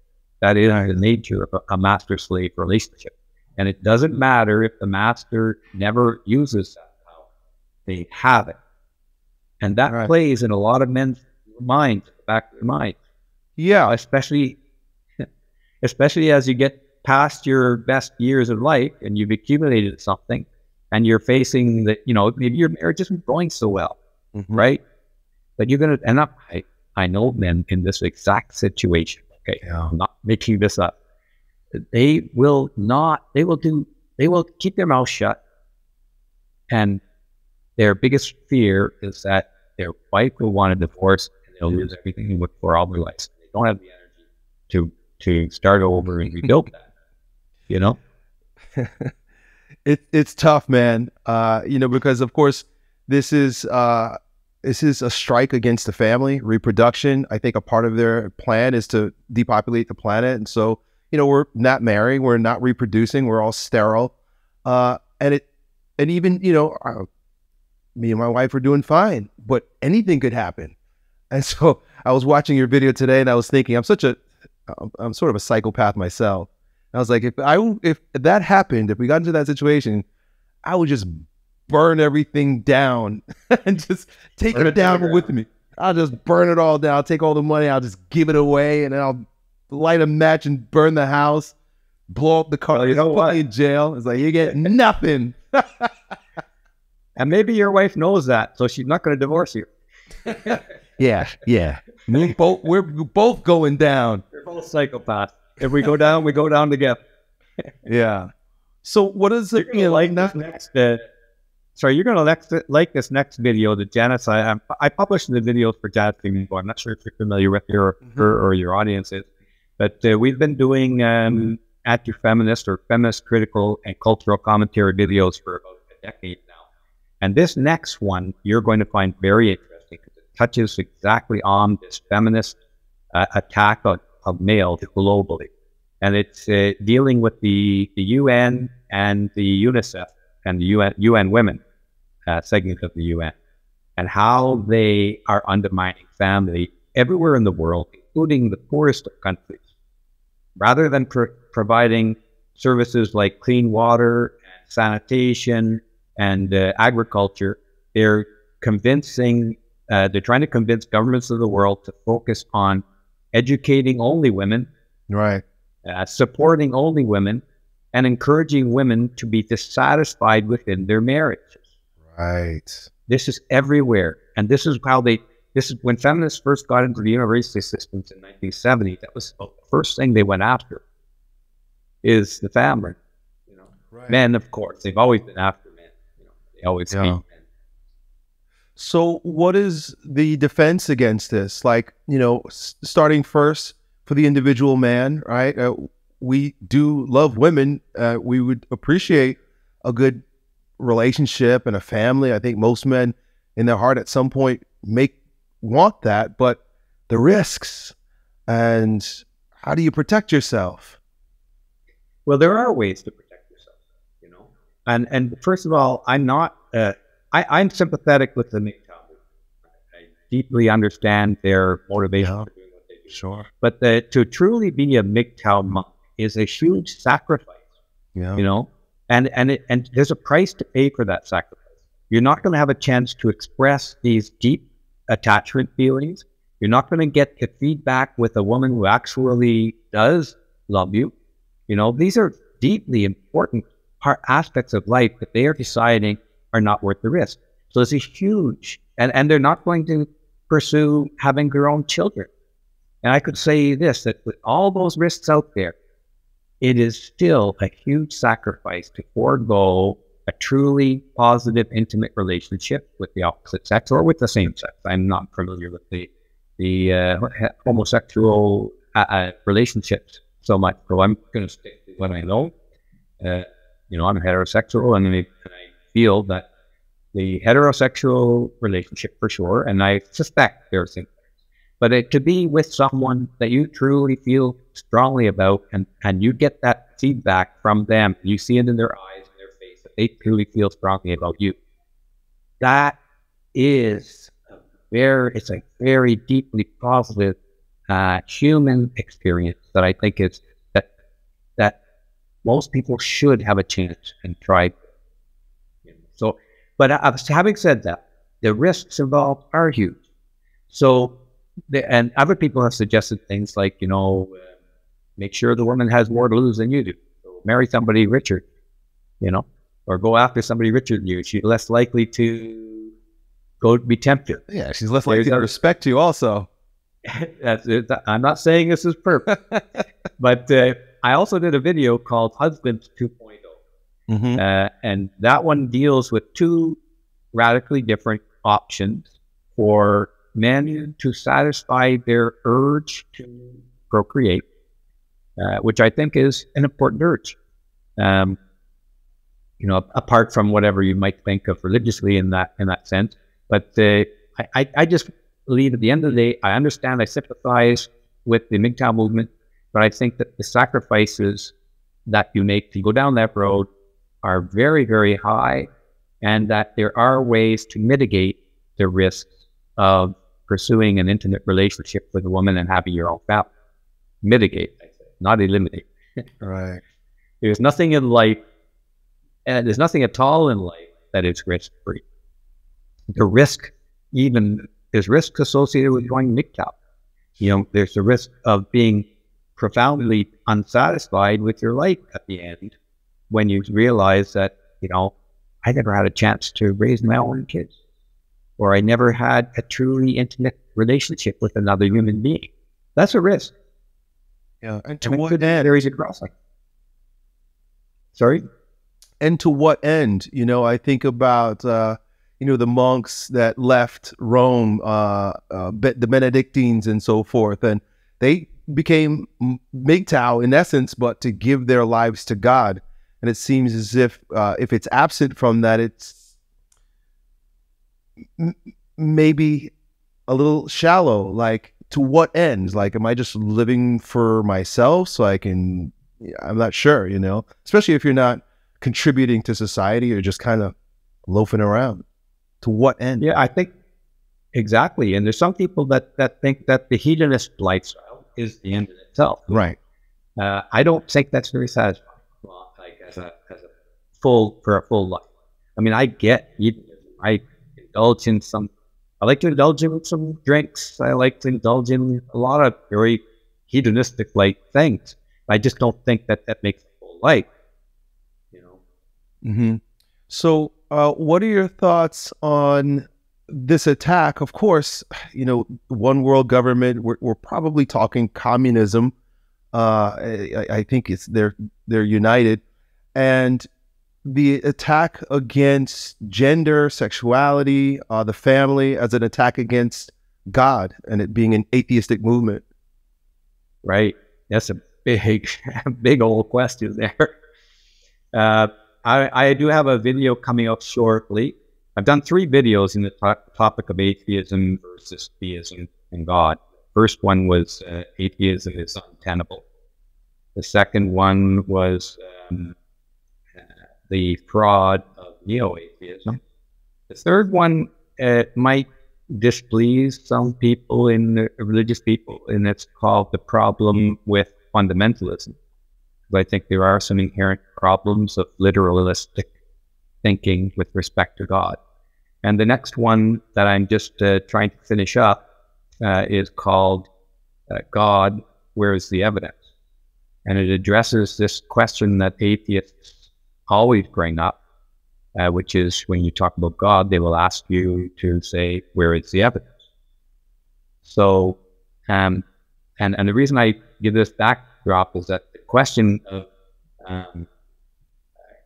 That is the nature of a, a master-slave relationship, and it doesn't matter if the master never uses that power; they have it, and that Right. plays in a lot of men's minds, back of their mind Yeah. especially especially as you get past your best years of life and you've accumulated something and you're facing that you know maybe your marriage isn't going so well Mhm. right but you're going to end up I, I know men in this exact situation okay Yeah. i'm not making this up they will not they will do they will keep their mouth shut and their biggest fear is that their wife will want a divorce and they'll lose everything they worked for all their lives. They don't have the energy to to start over and rebuild that. You know? it, it's tough, man. Uh, you know, because of course this is uh, this is a strike against the family reproduction. I think a part of their plan is to depopulate the planet, and so you know we're not marrying, we're not reproducing, we're all sterile, uh, and it and even you know uh, me and my wife are doing fine, but anything could happen. And so I was watching your video today, and I was thinking, I'm such a I'm- I'm sort of a psychopath myself. I was like, if I if that happened, if we got into that situation, I would just burn everything down and just take Burn it down with me. I'll just burn it all down. I'll take all the money. I'll just give it away, and then I'll light a match and burn the house, blow up the car. Well, you know put what? in jail. It's like you get nothing. And maybe your wife knows that, so she's not going to divorce you. Yeah, yeah. We both we're both going down. We're both psychopaths. If we go down, we go down together. Yeah. So what is You're it? gonna like this next. Uh, sorry, you're gonna next, like this next video that Janice. I I, I published the videos for Janice Fiamengo. I'm not sure if you're familiar with your her or your audience is, but uh, we've been doing um, anti-feminist or feminist critical and cultural commentary videos for about a decade now. And this next one you're going to find very interesting because it touches exactly on this feminist uh, attack of, of males globally and it's uh, dealing with the, the UN and the UNICEF and the UN, UN Women uh, segment of the UN and how they are undermining family everywhere in the world, including the poorest of countries. Rather than pro- providing services like clean water, sanitation, and uh, agriculture, they're convincing, uh, they're trying to convince governments of the world to focus on educating only women Right. uh, supporting only women and encouraging women to be dissatisfied within their marriages. Right. This is everywhere. And this is how they, this is when feminists first got into the university systems in 1970, that was the first thing they went after is the family. You know, Right. men, of course, they've always been after men. You know, they always Yeah. hate men. So, what is the defense against this? Like, you know, starting first for the individual man, right? Uh, we do love women. Uh, we would appreciate a good relationship and a family. I think most men, in their heart, at some point, make want that, but the risks and how do you protect yourself? Well, there are ways to protect yourself, you know. And and first of all, I'm not. Uh, I, I'm sympathetic with the MGTOW. I deeply understand their motivation Yeah. for doing what they do. Sure. But the, to truly be a MGTOW monk is a huge sacrifice, Yeah. you know. And and it, and there's a price to pay for that sacrifice. You're not going to have a chance to express these deep attachment feelings. You're not going to get the feedback with a woman who actually does love you. You know, these are deeply important part, aspects of life that they are deciding are not worth the risk. So it's a huge, and, and they're not going to pursue having their own children. And I could say this that with all those risks out there, it is still a huge sacrifice to forego a truly positive, intimate relationship with the opposite sex or with the same sex. I'm not familiar with the the uh, homosexual uh, uh, relationships so much, so I'm going to stick to what I know. Uh, you know, I'm heterosexual, and I, and I feel that the heterosexual relationship for sure, and I suspect there are things but it, to be with someone that you truly feel strongly about and, and you get that feedback from them, you see it in their eyes and their face that they truly feel strongly about you. That is a very, it's a very deeply positive uh, human experience that I think is that, that most people should have a chance and try. But uh, having said that, the risks involved are huge. So and other people have suggested things like, you know, uh, make sure the woman has more to lose than you do. So marry somebody richer, you know, or go after somebody richer than you. She's less likely to go be tempted. Yeah, she's less likely to respect you also. I'm not saying this is perfect, but uh, I also did a video called Husbands 2.0. Mm-hmm. Uh, and that one deals with two radically different options for men to satisfy their urge to procreate, uh, which I think is an important urge. Um, you know, apart from whatever you might think of religiously in that in that sense, but uh, I, I just believe at the end of the day, I understand, I sympathize with the MGTOW movement, but I think that the sacrifices that you make to go down that road are very, very high, and that there are ways to mitigate the risks of pursuing an intimate relationship with a woman and having your own family. Mitigate, not eliminate. right. There's nothing in life, and there's nothing at all in life that is risk free. The risk, even there's risks associated with going MGTOW. You know, there's the risk of being profoundly unsatisfied with your life at the end when you realize that, you know, I never had a chance to raise my own kids or I never had a truly intimate relationship with another human being. That's a risk. Yeah. And to and what end? There is a crossing. Sorry? And to what end? You know, I think about, uh, you know, the monks that left Rome, uh, uh, the Benedictines and so forth, and they became MGTOW in essence, but to give their lives to God. And it seems as if uh, if it's absent from that, it's m- maybe a little shallow. Like, to what end? Like, am I just living for myself so I can? I'm not sure, you know, especially if you're not contributing to society or just kind of loafing around. To what end? Yeah, I think exactly. And there's some people that that think that the hedonist lifestyle is the end in itself. Right. Uh, I don't think that's very satisfying. Well, like as a as a full for a full life. I mean, I get hedonism. I indulge in some. I like to indulge in some drinks. I like to indulge in a lot of very hedonistic like things. I just don't think that that makes a full life. You know. Mm-hmm. So, uh, what are your thoughts on this attack? Of course, you know, one world government. We're, we're probably talking communism. Uh, I, I think it's they're they're united, and the attack against gender, sexuality, uh, the family as an attack against God and it being an atheistic movement. Right. That's a big, big old question there. Uh, I, I do have a video coming up shortly. I've done three videos in the to- topic of atheism versus theism and God. First one was uh, atheism is untenable. The second one was um, the fraud of neo atheism. The third one uh, might displease some people in religious people, and it's called the problem with fundamentalism. I think there are some inherent problems of literalistic thinking with respect to God. And the next one that I'm just uh, trying to finish up uh, is called uh, God, Where is the Evidence? And it addresses this question that atheists always bring up, uh, which is when you talk about God, they will ask you to say, Where is the evidence? So, um, and, and the reason I give this backdrop is that the question of um,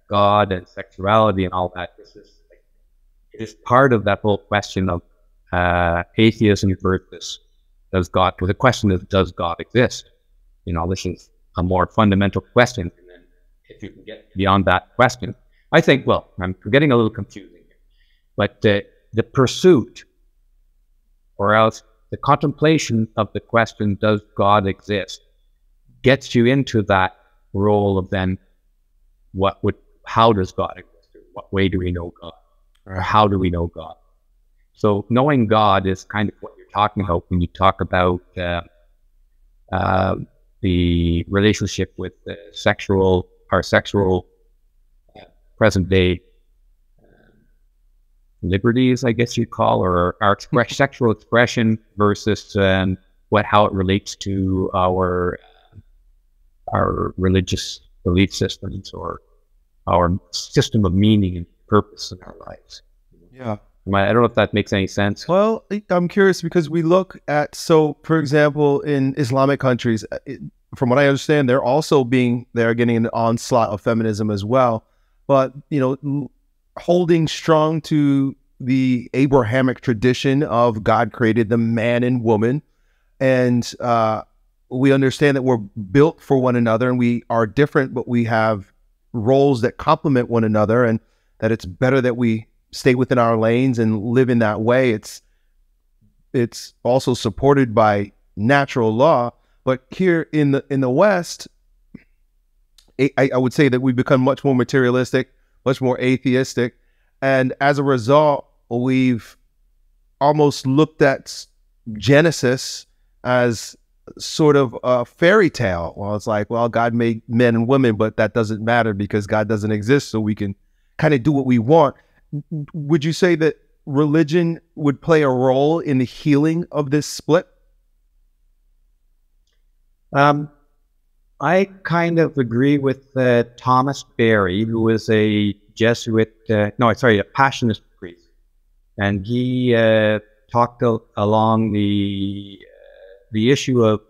God and sexuality and all that, this is, it is part of that whole question of uh, atheism versus does God, because the question is, does God exist? You know, this is a more fundamental question. If you can get beyond that question, I think, well, I'm getting a little confusing here, but uh, the pursuit or else the contemplation of the question, does God exist, gets you into that role of then what would, how does God exist? What way do we know God? Or how do we know God? So knowing God is kind of what you're talking about when you talk about uh, uh, the relationship with the sexual, our sexual present day liberties, I guess you'd call, or our express, sexual expression versus um, what how it relates to our our religious belief systems or our system of meaning and purpose in our lives. Yeah. I don't know if that makes any sense. Well, I'm curious because we look at so, for example, in Islamic countries, uh, from what I understand, they're also being they're getting an onslaught of feminism as well. But you know, holding strong to the Abrahamic tradition of God created the man and woman, and uh, we understand that we're built for one another and we are different, but we have roles that complement one another, and that it's better that we stay within our lanes and live in that way. It's it's also supported by natural law, but here in the in the West, I, I would say that we've become much more materialistic, much more atheistic, and as a result, we've almost looked at Genesis as sort of a fairy tale. Well, it's like, well, God made men and women, but that doesn't matter because God doesn't exist, so we can kind of do what we want would you say that religion would play a role in the healing of this split? Um, I kind of agree with uh, Thomas Berry, who was a Jesuit, uh, no, sorry, a Passionist priest. And he uh, talked along the, uh, the issue of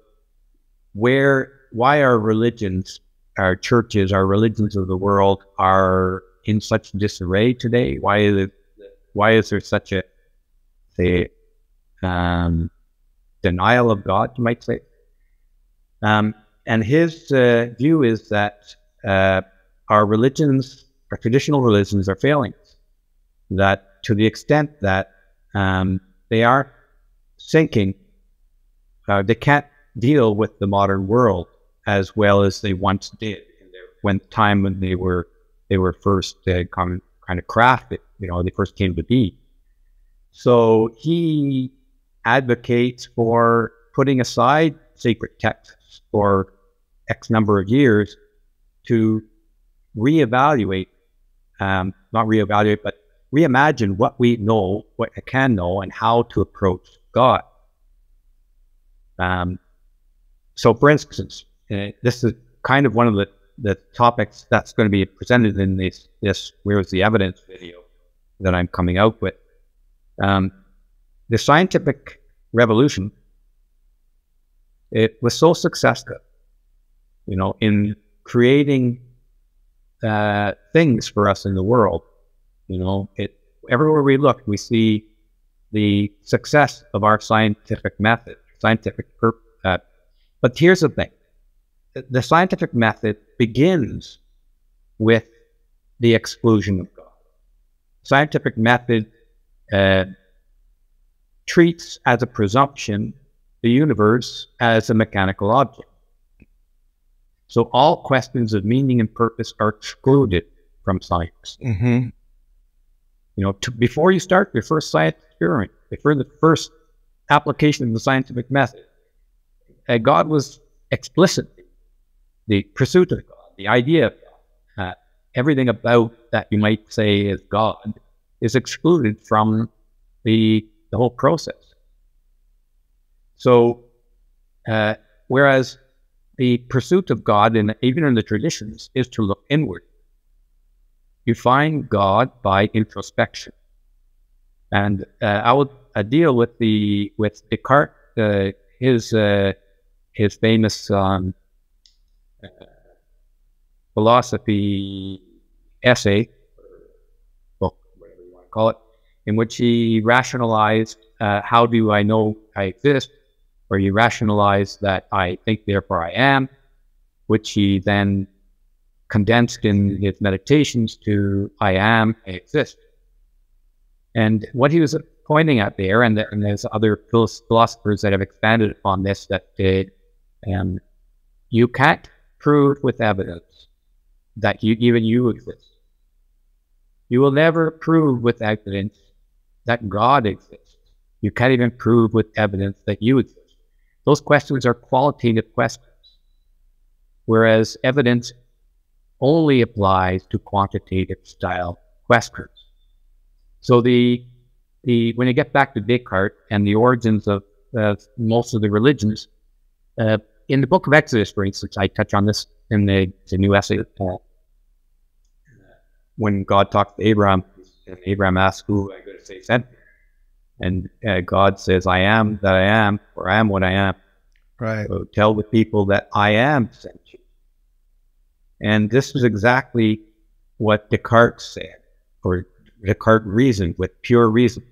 where, why our religions, our churches, our religions of the world are in such disarray today? Why is it? Why is there such a say um, denial of God? You might say. Um, and his uh, view is that uh, our religions, our traditional religions, are failing. That to the extent that um, they are sinking, uh, they can't deal with the modern world as well as they once did when time when they were they were first uh, kind of crafted, you know, they first came to be. So he advocates for putting aside sacred texts for X number of years to reevaluate, um, not reevaluate, but reimagine what we know, what I can know, and how to approach God. Um, so, for instance, uh, this is kind of one of the the topics that's going to be presented in this this where's the evidence video that I'm coming out with. Um, the scientific revolution it was so successful, you know, in creating uh, things for us in the world. You know, it everywhere we look, we see the success of our scientific method, scientific. Uh, but here's the thing: the scientific method begins with the exclusion of God. Scientific method uh, treats as a presumption the universe as a mechanical object. So all questions of meaning and purpose are excluded from science. Mm-hmm. You know, to, before you start your first science experiment, before the first application of the scientific method, uh, God was explicit the pursuit of God, the idea of God, uh, everything about that you might say is God is excluded from the, the whole process. So, uh, whereas the pursuit of God, in, even in the traditions, is to look inward. You find God by introspection. And uh, I would uh, deal with the with Descartes, uh, his uh, his famous um, philosophy essay, book, whatever you want to call it, in which he rationalized uh, how do I know I exist, or he rationalized that I think, therefore I am, which he then condensed in his meditations to I am, I exist. And what he was pointing at there, and, and there's other philosophers that have expanded upon this, that um, you can't prove with evidence that you, even you exist. You will never prove with evidence that God exists. You can't even prove with evidence that you exist. Those questions are qualitative questions, whereas evidence only applies to quantitative style questions. So the the when you get back to Descartes and the origins of uh, most of the religions, uh, in the Book of Exodus, for instance, I touch on this in the, the new essay. Uh, when God talked to Abraham, and Abraham asked, "Who am I going to say sent me?" And uh, God says, "I am that I am, or I am what I am." Right. So tell the people that I am sent you. And this is exactly what Descartes said, or Descartes reasoned with pure reason.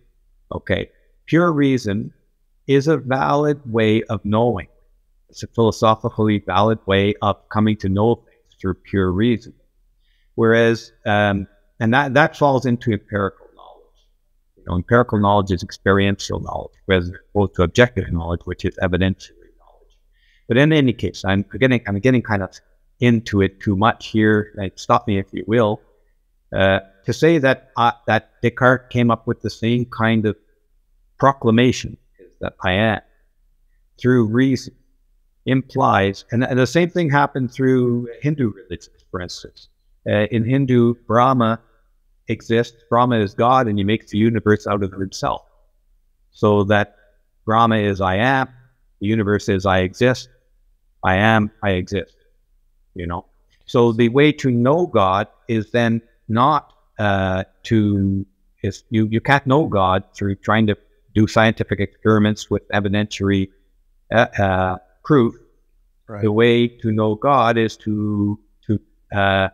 Okay, pure reason is a valid way of knowing. It's a philosophically valid way of coming to know things through pure reason. Whereas, um, and that, that falls into empirical know, empirical knowledge is experiential knowledge, whereas opposed to objective knowledge, which is evidentiary knowledge. But in any case, I'm getting, I'm getting kind of into it too much here. Stop me if you will. Uh, to say that uh, that Descartes came up with the same kind of proclamation that I am through reason implies, and, and the same thing happened through Hindu religions, for instance. Uh, in Hindu, Brahma exists. Brahma is God, and he makes the universe out of himself. So that Brahma is I am, the universe is I exist, I am, I exist. You know. So the way to know God is then not uh, to is you you can't know God through trying to do scientific experiments with evidentiary uh, uh, proof. Right. The way to know God is to to uh,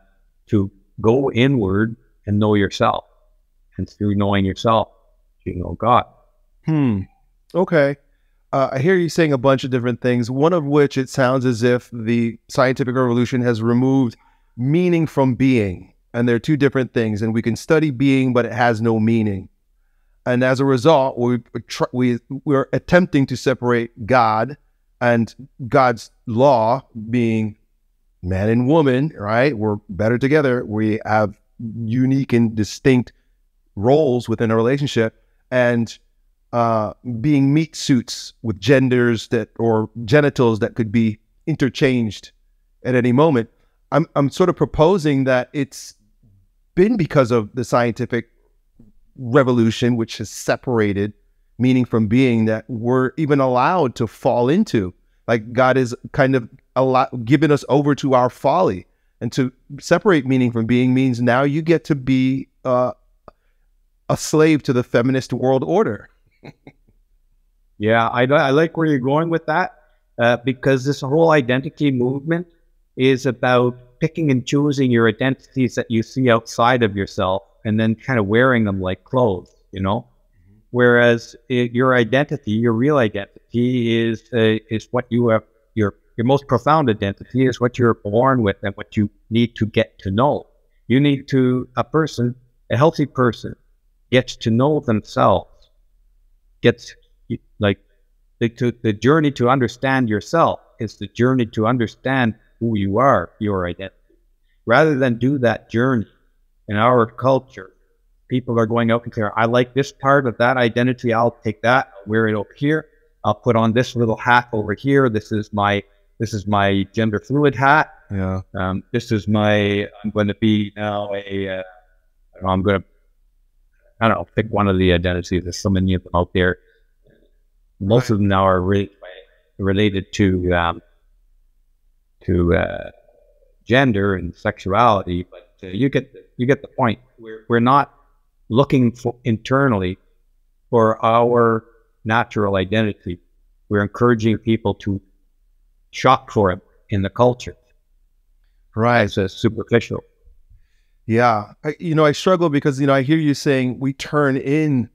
to go inward and know yourself, and through knowing yourself, you know God. Hmm. Okay. Uh, I hear you saying a bunch of different things. One of which it sounds as if the scientific revolution has removed meaning from being and there are two different things. And we can study being, but it has no meaning. And as a result, we we we're attempting to separate God and God's law being man and woman. Right? We're better together. We have unique and distinct roles within a relationship, and uh, being meat suits with genders that or genitals that could be interchanged at any moment. I'm I'm sort of proposing that it's been because of the scientific revolution, which has separated meaning from being that we're even allowed to fall into. Like God is kind of a lot given us over to our folly. And to separate meaning from being means now you get to be uh, a slave to the feminist world order. yeah, I, I like where you're going with that uh, because this whole identity movement is about picking and choosing your identities that you see outside of yourself and then kind of wearing them like clothes, you know? Mm-hmm. Whereas it, your identity, your real identity is uh, is what you have your your most profound identity is what you're born with and what you need to get to know. You need to a person, a healthy person gets to know themselves, gets like the, to, the journey to understand yourself is the journey to understand who you are, your identity. Rather than do that journey in our culture, people are going out and saying, I like this part of that identity. I'll take that, I'll wear it over here. I'll put on this little hat over here. This is my this is my gender fluid hat. Yeah. Um, this is my I'm going to be now a uh, I'm going to I don't know, pick one of the identities. There's so many of them out there. Most of them now are re- related to um, to uh, gender and sexuality, but uh, you get you get the point. We're we're not looking for internally for our natural identity. We're encouraging people to shop for it in the culture. Right. It's a superficial. Yeah. I, you know, I struggle because, you know, I hear you saying we turn in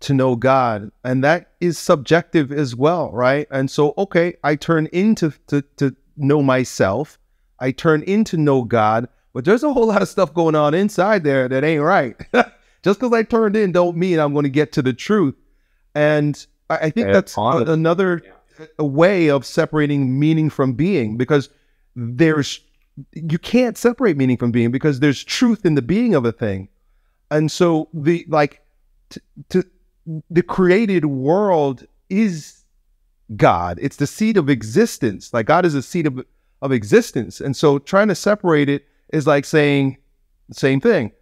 to know God, and that is subjective as well, right? And so, okay, I turn into to, to know myself. I turn in to know God, but there's a whole lot of stuff going on inside there that ain't right. Just because I turned in don't mean I'm going to get to the truth. And I, I think Yeah, that's a- another a way of separating meaning from being because there's you can't separate meaning from being because there's truth in the being of a thing. And so the like to the created world is God. It's the seed of existence. Like God is the seed of of existence. And so trying to separate it is like saying the same thing.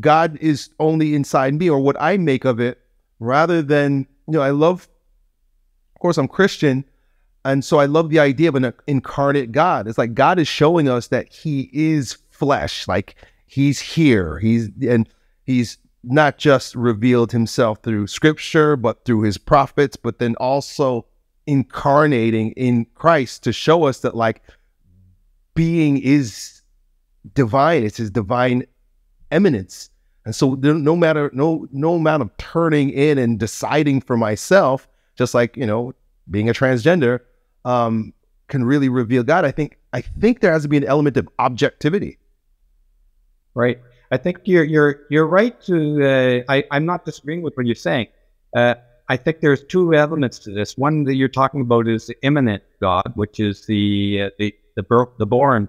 God is only inside me or what I make of it rather than, you know, I love of course I'm Christian and so I love the idea of an incarnate God. It's like God is showing us that he is flesh, like he's here. He's and he's not just revealed himself through scripture, but through his prophets, but then also incarnating in Christ to show us that like being is divine. It's his divine immanence. And so no matter no no amount of turning in and deciding for myself, just like, you know, being a transgender, um, can really reveal God. I think I think there has to be an element of objectivity. right? I think you're you're you're right to. Uh, I I'm not disagreeing with what you're saying. Uh, I think there's two elements to this. One that you're talking about is the immanent God, which is the uh, the the, the born.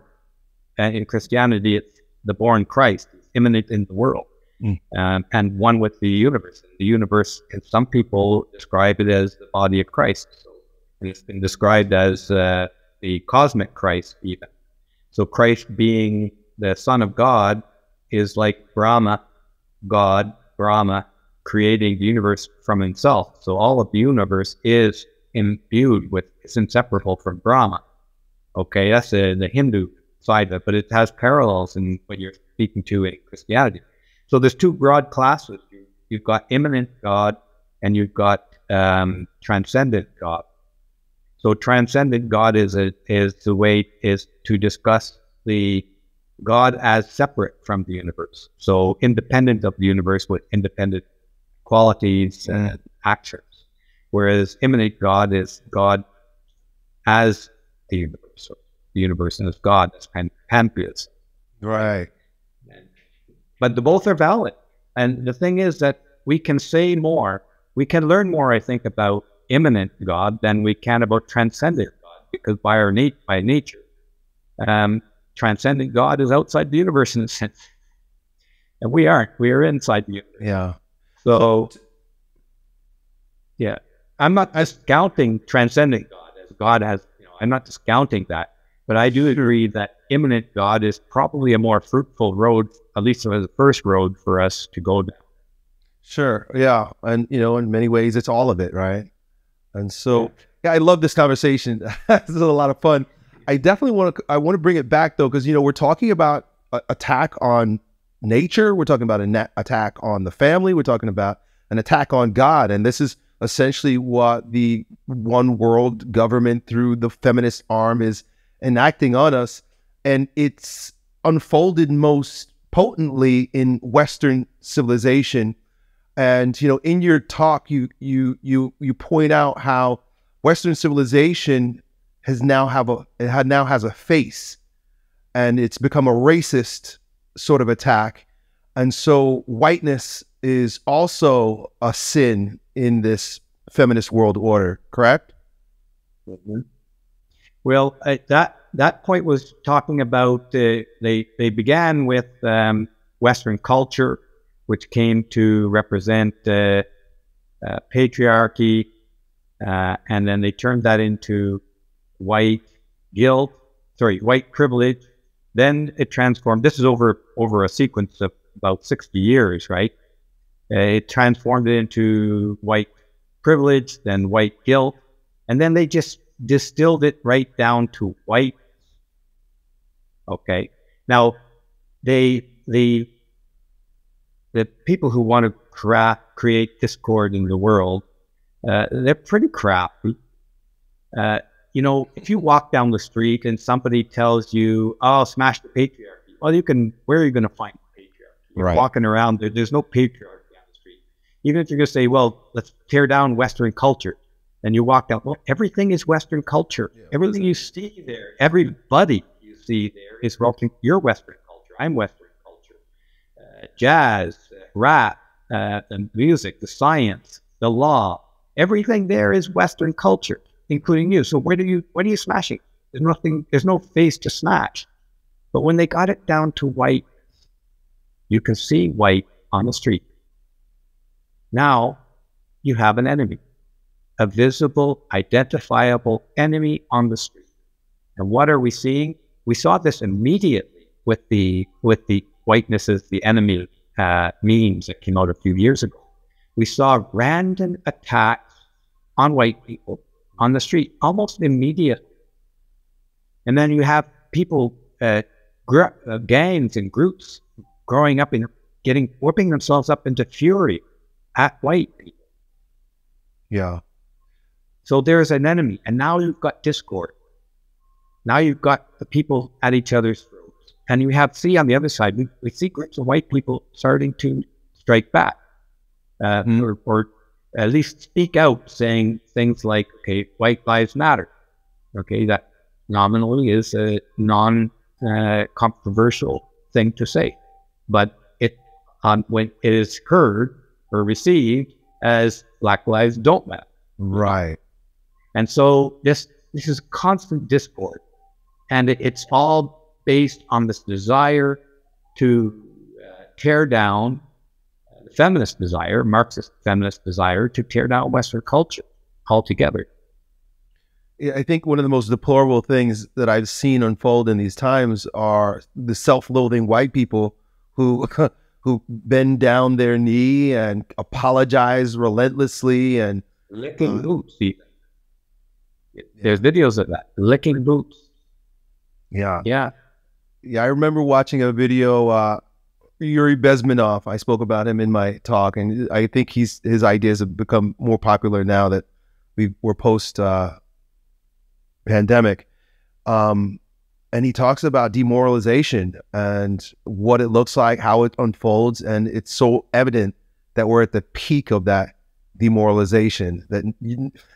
Uh, in Christianity, it's the born Christ, immanent in the world, Mm. um, and one with the universe. The universe, some people describe it as the body of Christ. So it's been described as uh, the cosmic Christ, even. So Christ being the Son of God is like Brahma, God, Brahma, creating the universe from himself. So all of the universe is imbued with, it's inseparable from Brahma. Okay, that's the, the Hindu side of it, but it has parallels in what you're speaking to in Christianity. So there's two broad classes. You- You've got immanent God and you've got um, transcendent God. So transcendent God is a, is the way is to discuss the God as separate from the universe. So independent of the universe with independent qualities and actions. Whereas immanent God is God as the universe. The universe is God as pan- pantheism. Right. But the both are valid. And the thing is that we can say more, we can learn more, I think, about immanent God than we can about transcendent God, because by our by nature, um, transcendent God is outside the universe in a sense. And we aren't. We are inside the universe. Yeah. So, yeah, I'm not discounting transcendent God as God has, you know, I'm not discounting that. But I do agree that immanent God is probably a more fruitful road, at least as a first road for us to go down. Sure. Yeah. And you know, in many ways it's all of it, right? And so yeah, I love this conversation. this is a lot of fun. I definitely want to I want to bring it back though, because you know, we're talking about a- attack on nature, we're talking about an na- attack on the family, we're talking about an attack on God. And this is essentially what the one world government through the feminist arm is enacting on us. And it's unfolded most potently in Western civilization. And you know, in your talk, you you you you point out how Western civilization has now have a it had now has a face, and it's become a racist sort of attack. And so, whiteness is also a sin in this feminist world order. Correct? Mm-hmm. Well, uh, that that point was talking about uh, they they began with um, Western culture, which came to represent uh, uh, patriarchy, uh, and then they turned that into white guilt, sorry, white privilege. Then it transformed. This is over over a sequence of about sixty years, right? it transformed it into white privilege, then white guilt, and then they just distilled it right down to white. Okay, now they the the people who want to craft, create discord in the world, uh, they're pretty crappy. Uh, you know, if you walk down the street and somebody tells you, "Oh, smash the patriarchy," well, you can. Where are you going to find the patriarchy? You're Right. walking around, there, there's no patriarchy on the street. Even if you're going to say, "Well, let's tear down Western culture," and you walk down, well, everything is Western culture. everything you see there, everybody you see there is Western. You're Western culture. I'm Western culture. Uh, jazz, uh, rap, uh, the music, the science, the law, everything there is Western culture, including you. So where do you what are you smashing? There's nothing. There's no face to smash. But when they got it down to white, you can see white on the street. Now you have an enemy, a visible, identifiable enemy on the street. And what are we seeing? We saw this immediately with the with the whiteness is the enemy uh, memes that came out a few years ago. We saw random attacks on white people on the street almost immediately. And then you have people, uh, gr- uh, gangs and groups growing up and getting, whipping themselves up into fury at white people. Yeah. So there's an enemy. And now you've got discord. Now you've got the people at each other's throats. And you have, see, on the other side, we, we see groups of white people starting to strike back uh, Mhm. or, or at least speak out saying things like, okay, white lives matter. Okay, that nominally is a non uh, controversial thing to say. But it, on when it is heard or received as black lives don't matter. Right. And so this this is constant discord, and it, it's all based on this desire to uh, tear down uh, the feminist desire, Marxist feminist desire to tear down Western culture altogether. Yeah, I think one of the most deplorable things that I've seen unfold in these times are the self-loathing white people who who bend down their knee and apologize relentlessly and Licking boots, even. There's videos of that licking boots. yeah. Yeah, Yeah, I remember watching a video uh Yuri Bezmenov. I spoke about him in my talk and I think he's his ideas have become more popular now that we we're post uh pandemic. Um and he talks about demoralization and what it looks like, how it unfolds, and it's so evident that we're at the peak of that demoralization. That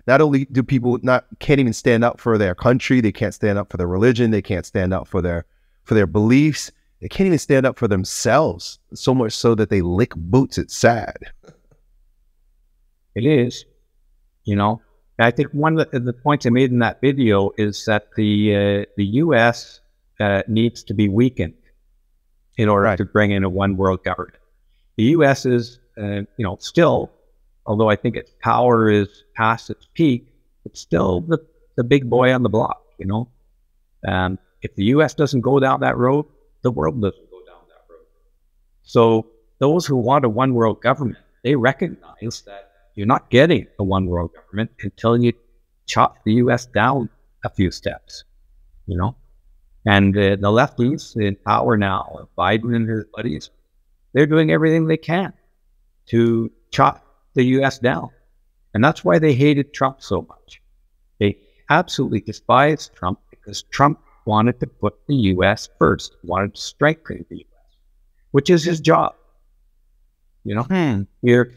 not only do people not can't even stand up for their country, they can't stand up for their religion, they can't stand up for their for their beliefs, they can't even stand up for themselves. So much so that they lick boots. It's sad. it is. You know, I think one of the, the points I made in that video is that the uh, the U.S. Uh, needs to be weakened in order Right. to bring in a one world government. The U.S. is, uh, you know, still, although I think its power is past its peak, it's still the, the big boy on the block. You know, um, if the U.S. doesn't go down that road, the world doesn't go down that road. So those who want a one world government, they recognize that you're not getting a one world government until you chop the U.S. down a few steps, you know. And uh, the lefties in power now, Biden and his buddies, they're doing everything they can to chop the U.S. down, and that's why they hated Trump so much. They absolutely despised Trump because Trump wanted to put the U.S. first, wanted to strengthen the U.S., which is his job. You know, hmm. you're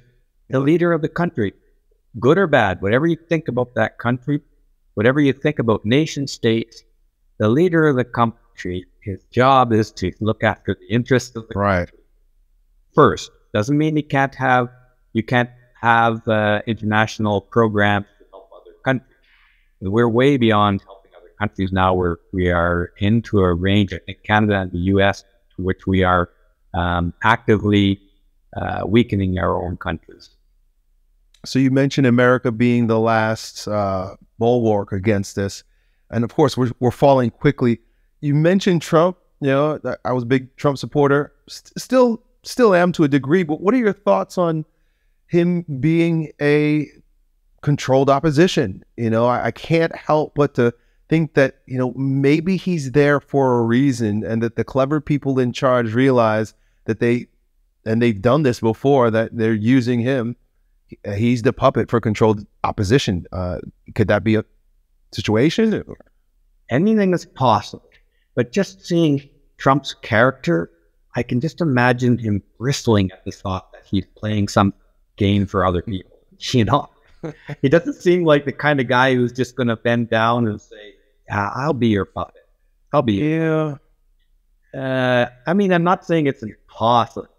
the leader of the country, good or bad, whatever you think about that country, whatever you think about nation states, the leader of the country, his job is to look after the interests of the Right. country first. Doesn't mean you can't have you can't have uh, international programs to help other countries. We're way beyond helping other countries now. We're we are into a range. I think Canada and the U.S. to which we are um, actively uh, weakening our own countries. So you mentioned America being the last uh, bulwark against this, and of course we're we're falling quickly. You mentioned Trump. You know, I was a big Trump supporter. St- still still am to a degree. But what are your thoughts on him being a controlled opposition? You know, I, I can't help but to think that you know maybe he's there for a reason, and that the clever people in charge realize that they and they've done this before that they're using him. He's the puppet for controlled opposition. Uh, could that be a situation? Anything is possible, but just seeing Trump's character, I can just imagine him bristling at the thought that he's playing some game for other people. You know, he doesn't seem like the kind of guy who's just going to bend down and say, yeah, "I'll be your puppet. I'll be." Yeah. Uh, I mean, I'm not saying it's impossible.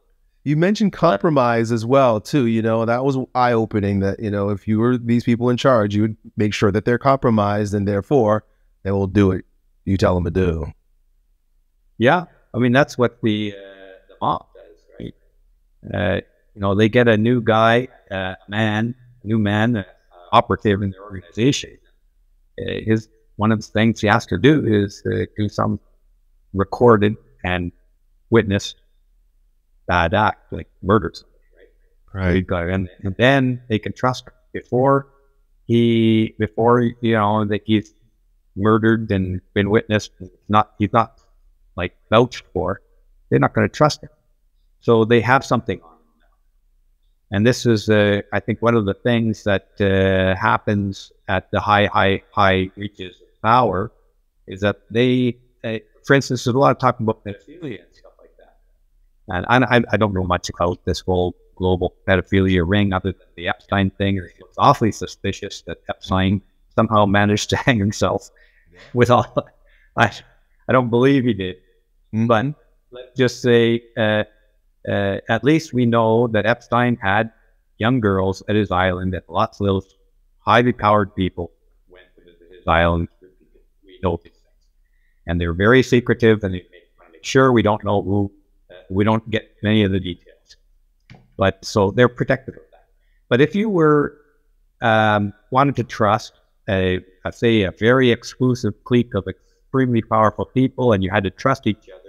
You mentioned compromise as well, too. You know, that was eye opening. That you know, if you were these people in charge, you would make sure that they're compromised, and therefore they will do it you tell them to do. Yeah, I mean that's what the uh, the mob does, right? Uh, you know, they get a new guy, uh, man, new man, uh, operative in their organization. Uh, his one of the things he has to do is do some recorded and witnessed bad act, like murder right? Right. And, and then they can trust him before he, before you know that he's murdered and been witnessed. Not he's not like vouched for. They're not going to trust him. So they have something on. And this is, uh, I think, one of the things that uh, happens at the high, high, high reaches of power is that they, uh, for instance, there's a lot of talk about pedophilia and stuff like that. And I, I don't know much about this whole global pedophilia ring other than the Epstein thing. It It's awfully suspicious that Epstein somehow managed to hang himself with all. I, I don't believe he did. Mm-hmm. But let's just say, uh, at least we know that Epstein had young girls at his island, that lots of those highly powered people went to his island. We know these things. And they're very secretive and they make, sure we don't know who, uh, we don't get many of the details. But so they're protective of that. But if you were um, wanted to trust a, a, say, a very exclusive clique of extremely powerful people, and you had to trust each other.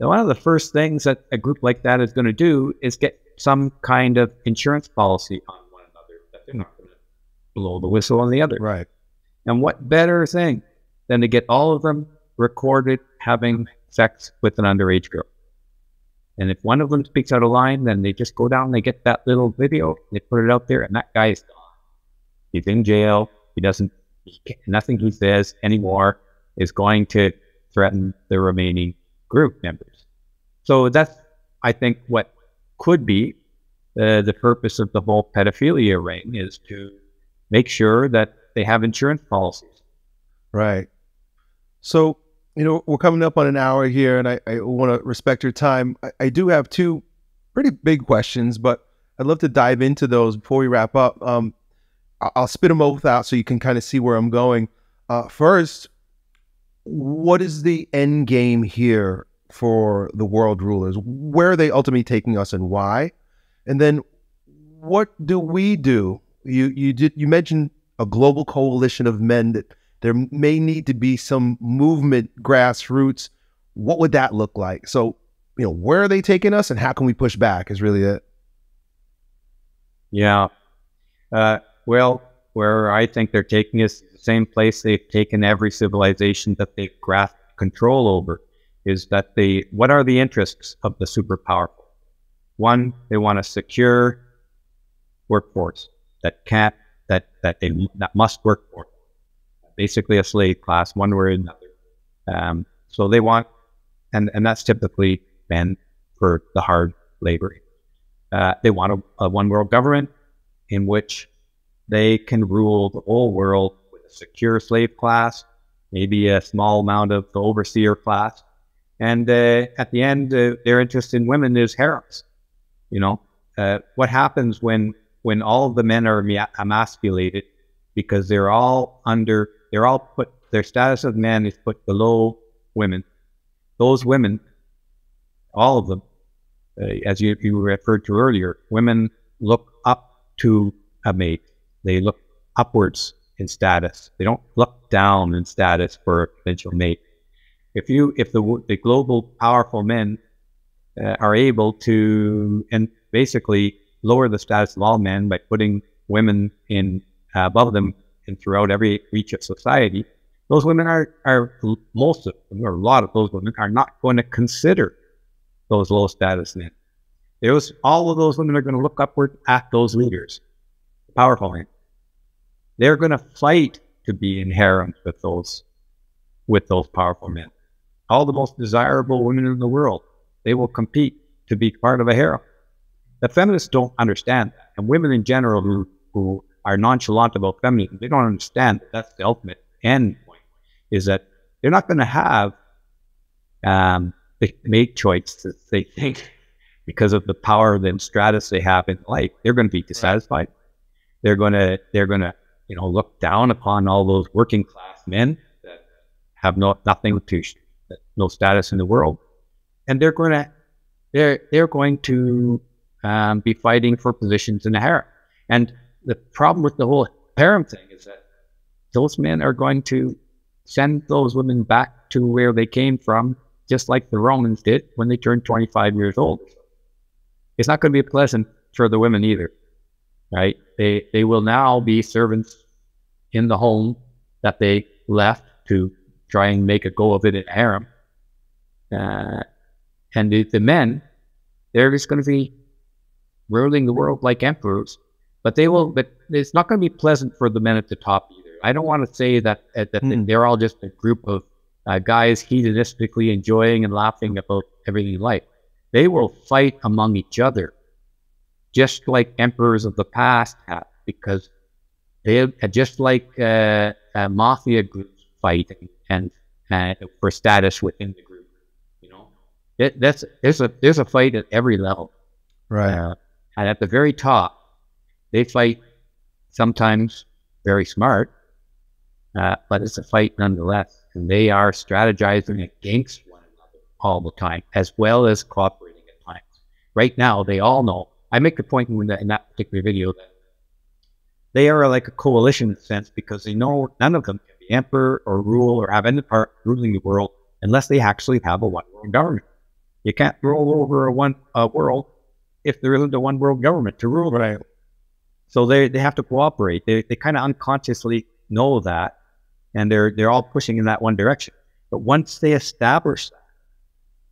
Then one of the first things that a group like that is going to do is get some kind of insurance policy on one another that they're not going to blow the whistle on the other. Right. And what better thing than to get all of them recorded having sex with an underage girl? And if one of them speaks out of line, then they just go down, and they get that little video, they put it out there, and that guy is gone. He's in jail. He doesn't, he nothing he says anymore is going to threaten the remaining group members. So that's, I think, what could be uh, the purpose of the whole pedophilia ring is to make sure that they have insurance policies. Right. So, you know, we're coming up on an hour here, and I, I want to respect your time. I, I, do have two pretty big questions, but I'd love to dive into those before we wrap up. Um, I'll spit them both out so you can kind of see where I'm going. Uh, first, what is the end game here for the world rulers? Where are they ultimately taking us and why? And then what do we do? You you did you mentioned a global coalition of men that there may need to be some movement grassroots. What would that look like? So, you know, where are they taking us and how can we push back is really it. Yeah. Uh, well, where I think they're taking us same place they've taken every civilization that they've grasped control over is that they what are the interests of the super powerful? One, they want a secure workforce that can't that that they that must work for. Basically a slave class, one way or another. Um, so they want and and that's typically men for the hard labor. Uh, they want a, a one world government in which they can rule the whole world secure slave class, maybe a small amount of the overseer class. And uh, at the end, uh, their interest in women is harems. You know, uh, what happens when when all the men are emasculated because they're all under, they're all put, their status of men is put below women. Those women, all of them, uh, as you, you referred to earlier, women look up to a mate they look upwards in status. They don't look down in status for a potential mate. If you, if the, the global powerful men uh, are able to and basically lower the status of all men by putting women in uh, above them and throughout every reach of society, those women are are most of them, or a lot of those women are not going to consider those low status men. Those all of those women are going to look upward at those leaders, powerful men. They're going to fight to be in harems with those with those powerful men. All the most desirable women in the world, they will compete to be part of a harem. The feminists don't understand that, and women in general who, who are nonchalant about feminism, they don't understand that that's the ultimate end point. Is that they're not going to have um, the mate choice that they think because of the power and stratus they have in life, they're going to be dissatisfied. They're going to they're going to you know look down upon all those working class men that have no nothing to no status in the world, and they're going to they're they're going to um, be fighting for positions in the harem. And the problem with the whole harem thing is that those men are going to send those women back to where they came from, just like the Romans did when they turned 25 years old. It's not going to be pleasant for the women either, right? They they will now be servants in the home that they left to try and make a go of it in harem. Uh, and the, the men, they're just going to be ruling the world like emperors. But they will. But it's not going to be pleasant for the men at the top either. I don't want to say that uh, that mm. they're all just a group of uh, guys hedonistically enjoying and laughing about everything in life. They will fight among each other, just like emperors of the past have, because they uh, just like uh, uh, mafia groups fighting and uh, for status within the group. You know, it, that's there's a there's a fight at every level. Right. And at the very top, they fight sometimes very smart, uh, but it's a fight nonetheless. And they are strategizing against one another all the time, as well as cooperating at times. Right now, they all know. I make the point in, in that particular video that they are like a coalition in a sense because they know none of them can be emperor or rule or have any part ruling the world unless they actually have a one world government. You can't rule over a one a world if there isn't a one world government to rule right. So they, they have to cooperate. They, they kind of unconsciously know that, and they're they're all pushing in that one direction. But once they establish that,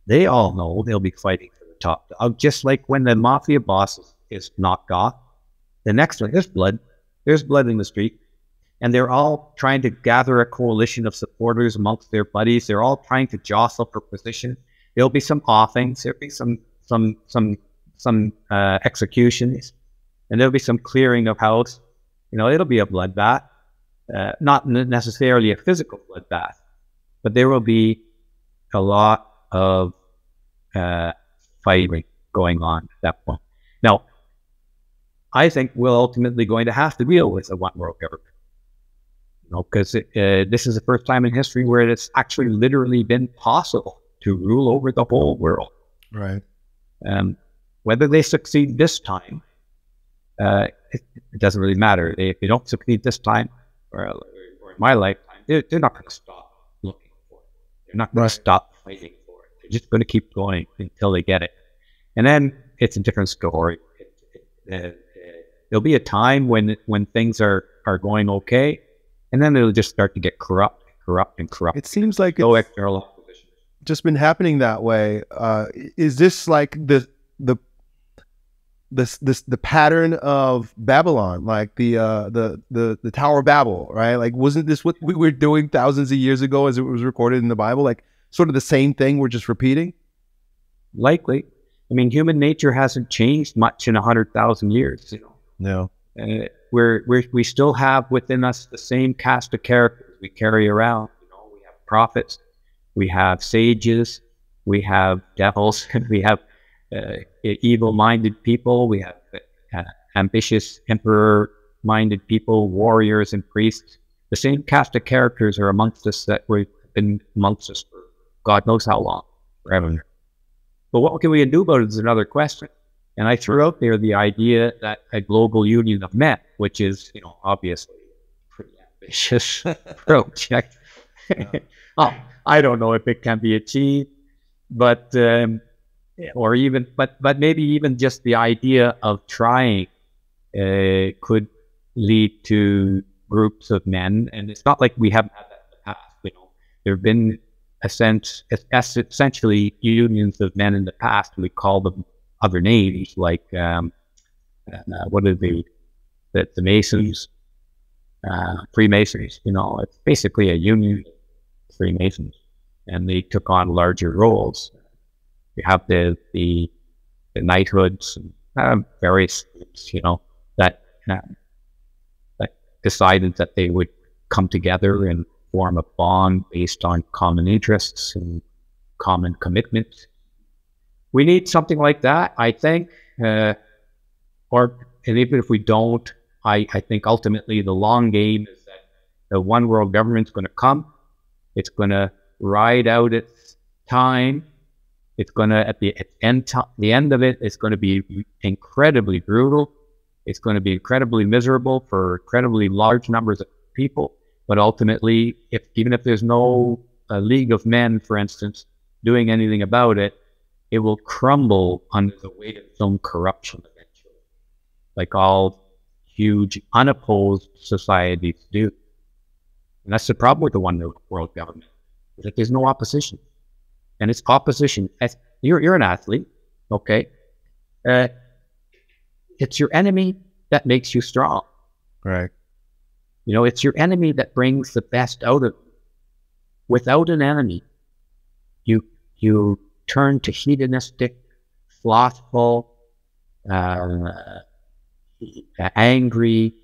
they all know they'll be fighting top. Just like when the mafia boss is, is knocked off, the next one there's blood, there's blood in the street, and they're all trying to gather a coalition of supporters amongst their buddies. They're all trying to jostle for position. There'll be some offings. There'll be some some some some uh, executions, and there'll be some clearing of house. You know, it'll be a bloodbath, uh, not necessarily a physical bloodbath, but there will be a lot of uh, going on at that point. Now, I think we're ultimately going to have to deal with a one world government. You know, because uh, this is the first time in history where it's actually literally been possible to rule over the whole world. Right. Um, whether they succeed this time, uh, it, it, doesn't really matter. They, if they don't succeed this time, or, or in my lifetime, they're, they're not going to stop looking for it. They're not going right. to stop fighting for it. They're just going to keep going until they get it. And then it's a different story. Uh, there'll be a time when when things are are going okay, and then it'll just start to get corrupt, corrupt, and corrupt. It seems like no external opposition. Just been happening that way. Uh, is this like the the this this the pattern of Babylon, like the uh the the the Tower of Babel, right? Like wasn't this what we were doing thousands of years ago as it was recorded in the Bible? Like sort of the same thing we're just repeating? Likely. I mean, human nature hasn't changed much in a hundred thousand years. You know. No. Uh, we're, we're we still have within us the same cast of characters we carry around. You know, we have prophets, we have sages, we have devils, we have uh, evil-minded people. We have uh, ambitious emperor-minded people, warriors and priests. The same cast of characters are amongst us that we've been amongst us for God knows how long, forever. But what can we do about it is another question. And I threw out there the idea that a global union of men, which is, you know, obviously a pretty ambitious project. oh, I don't know if it can be achieved, but um, or even, but but maybe even just the idea of trying uh, could lead to groups of men, and it's not like we haven't had that in the past. You know, there have been essentially unions of men in the past. We call them other names, like um, uh, what are the the, the Masons, uh, Freemasons. You know, it's basically a union of Freemasons, and they took on larger roles. You have the the, the knighthoods and uh, various, you know, that uh, that decided that they would come together and form a bond based on common interests and common commitment. We need something like that, I think. Uh, or and even if we don't, I, I think ultimately the long game is that the one world government's going to come. It's going to ride out its time. It's going to at the end the end of it, it's going to be incredibly brutal. It's going to be incredibly miserable for incredibly large numbers of people. But ultimately, if even if there's no League of Men, for instance, doing anything about it, it will crumble under the weight of its own corruption eventually, like all huge unopposed societies do. And that's the problem with the one world government, is that there's no opposition. And it's opposition. You're, you're an athlete, okay? Uh, it's your enemy that makes you strong. Right. You know, it's your enemy that brings the best out of you. Without an enemy, you you turn to hedonistic, slothful, uh, angry,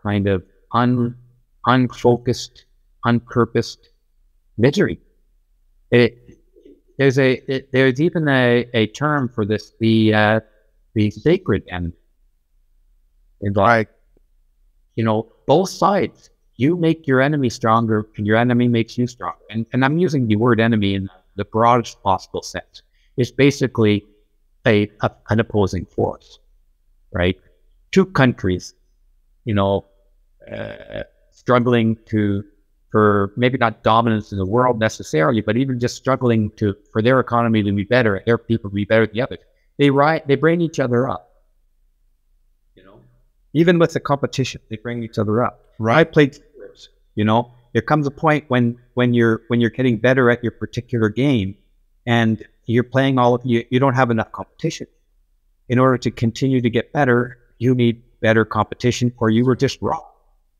kind of un, unfocused, unpurposed misery. It, there's a it, there's even a, a term for this the uh, the sacred enemy. Right you know, both sides. You make your enemy stronger, and your enemy makes you stronger. And, and I'm using the word enemy in the broadest possible sense. It's basically a, a an opposing force, right? Two countries, you know, uh, struggling to for maybe not dominance in the world necessarily, but even just struggling to for their economy to be better, their people to be better than the others. They right, they bring each other up even with the competition, they bring each other up. Right. I played you know, there comes a point when, when you're, when you're getting better at your particular game and you're playing all of you, you don't have enough competition. In order to continue to get better, you need better competition or you were just raw.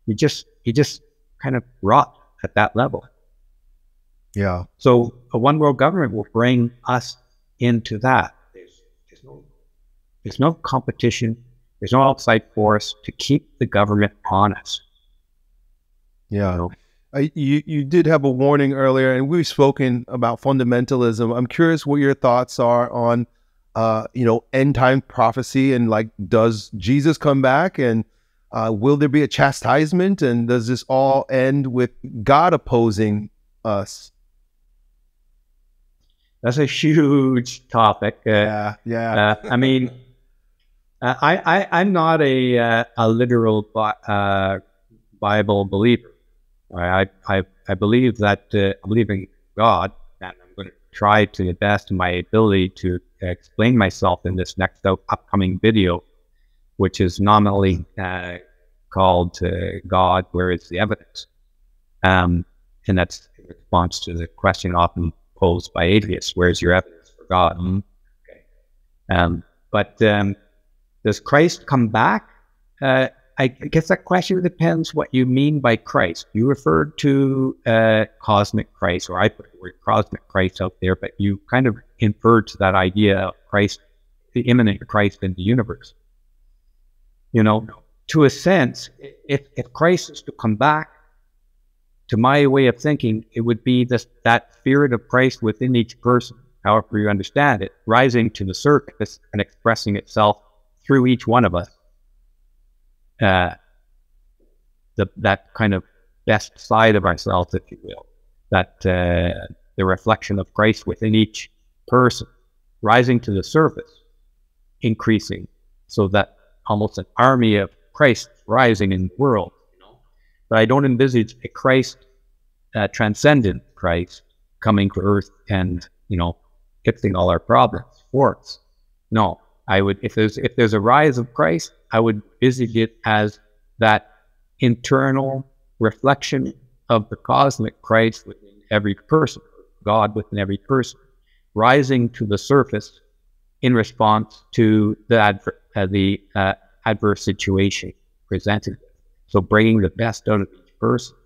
You just, you just kind of rot at that level. Yeah. So a one world government will bring us into that. There's, there's no, there's no competition there's no outside force to keep the government honest. Yeah. You, know? I, you, you did have a warning earlier, and we've spoken about fundamentalism. I'm curious what your thoughts are on, uh, you know, end time prophecy and like, does Jesus come back and uh, will there be a chastisement? And does this all end with God opposing us? That's a huge topic. Uh, yeah, yeah. Uh, I mean, uh, I, I am not a uh, a literal uh, Bible believer. I I I believe that uh, I believe God, and I'm going to try to the best of my ability to explain myself in this next upcoming video, which is nominally uh, called "God, Where is the Evidence?" Um, and that's in response to the question often posed by atheists: "Where's your evidence for God?" Mm-hmm. Okay. Um, but um, does Christ come back? Uh, I guess that question depends what you mean by Christ. You referred to uh, cosmic Christ, or I put the word cosmic Christ out there, but you kind of inferred to that idea of Christ, the immanent Christ in the universe. You know, to a sense, if, if Christ is to come back, to my way of thinking, it would be this that spirit of Christ within each person, however you understand it, rising to the surface and expressing itself through each one of us uh, the, that kind of best side of ourselves, if you will, that uh, the reflection of Christ within each person rising to the surface, increasing, so that almost an army of Christ rising in the world. But I don't envisage a Christ, uh, transcendent Christ, coming to earth and you know fixing all our problems. sports. No, I would if there's if there's a rise of Christ, I would envisage it as that internal reflection of the cosmic Christ within every person, God within every person, rising to the surface in response to the adver- uh, the uh, adverse situation presented. So bringing the best out of each person,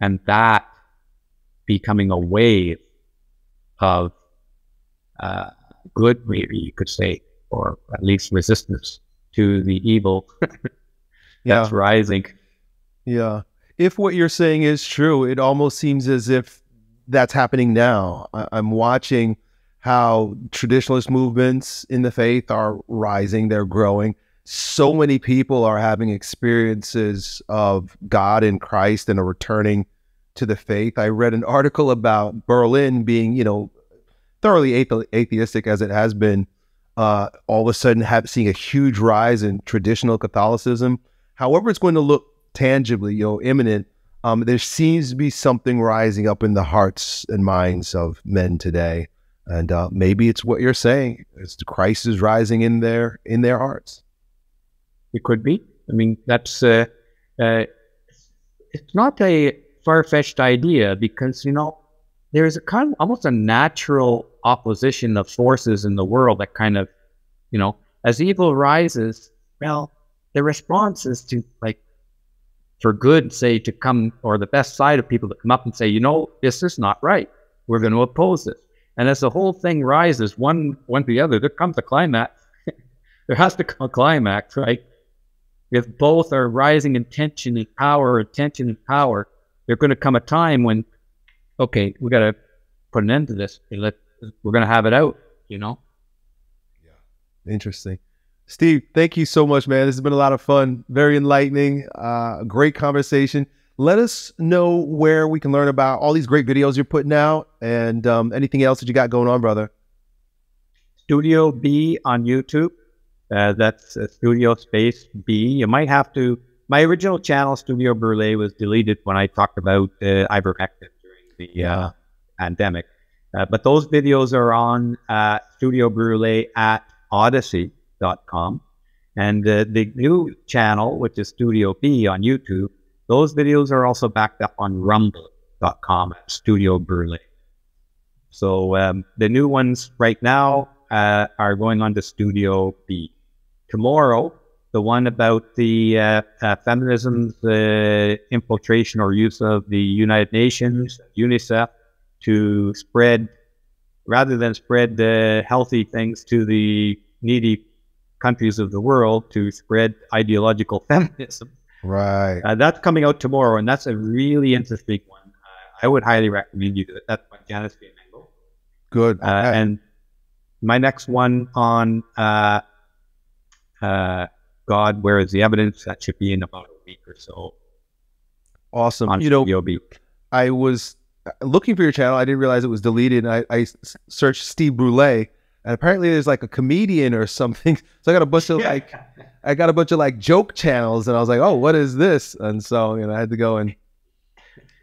and that becoming a wave of uh, good, maybe you could say, or at least resistance to the evil Yeah. that's rising. Yeah. If what you're saying is true, it almost seems as if that's happening now. I- I'm watching how traditionalist movements in the faith are rising, they're growing. So many people are having experiences of God in Christ and are returning to the faith. I read an article about Berlin being, you know, thoroughly athe- atheistic as it has been, uh, all of a sudden have, seeing a huge rise in traditional Catholicism. However, it's going to look tangibly, you know, imminent. Um, there seems to be something rising up in the hearts and minds of men today, and uh, maybe it's what you're saying. It's the Christ is rising in their in their hearts. It could be. I mean, that's uh, uh, it's not a far fetched idea because you know there's a kind of almost a natural opposition of forces in the world that kind of you know as evil rises, well, the response is to like for good, say to come or the best side of people to come up and say, you know, this is not right. We're going to oppose this. And as the whole thing rises, one one to the other, there comes a climax. there has to come a climax, right? if both are rising in tension and power or tension and power, there's going to come a time when, okay, we got to put an end to this. Let, we're going to have it out, you know? Yeah. Interesting. Steve, thank you so much, man. This has been a lot of fun, very enlightening, uh, great conversation. Let us know where we can learn about all these great videos you're putting out and um, anything else that you got going on, brother. Studio B on YouTube. Uh, that's uh, Studio Space B. You might have to. My original channel, Studio Brule, was deleted when I talked about uh, ivermectin the uh, pandemic. Uh, but those videos are on uh, Studio Brule at odysee.com. And uh, the new channel, which is Studio B on YouTube, those videos are also backed up on rumble.com at Studio Brule. So um, the new ones right now uh, are going on to Studio B. Tomorrow, the one about the uh, uh, feminism's uh, infiltration or use of the United Nations, UNICEF, to spread, rather than spread the healthy things to the needy countries of the world, to spread ideological feminism. Right. Uh, that's coming out tomorrow, and that's a really interesting one. Uh, I would highly recommend you do it. That's by Janice Fiamengo. Good. Uh, and my next one on uh, uh, God, where is the evidence? That should be in about a week or so. awesome. On You know, Studio B. I was uh, looking for your channel. I didn't realize it was deleted. I, I, searched Steve Brule, and apparently there's like a comedian or something. So I got a bunch of like, I got a bunch of like joke channels, and I was like, oh, what is this? And so you know, I had to go and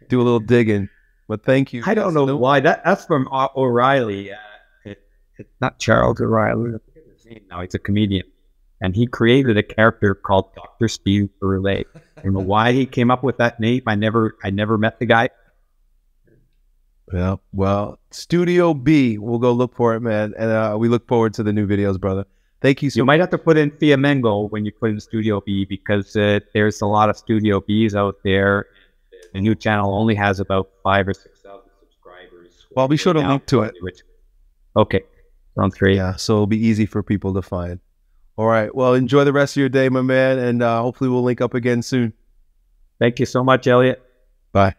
do a little digging. But thank you. I don't know why. That that's from O'Reilly. Uh, it, it's not Charles O'Reilly. Now. He's a comedian, and he created a character called Doctor Steve Brule. I don't know why he came up with that name. I never, I never met the guy. Yeah. Well, Studio B, we'll go look for it, man, and uh, we look forward to the new videos, brother. Thank you so You might have to put in Fiamengo when you put in Studio B because uh, there's a lot of Studio Bs out there. The new channel only has about five or six thousand subscribers. Well, be sure to link to it. which- Okay, sounds great. Yeah, so it'll be easy for people to find. All right. Well, enjoy the rest of your day, my man, and uh, hopefully we'll link up again soon. Thank you so much, Elliott. Bye.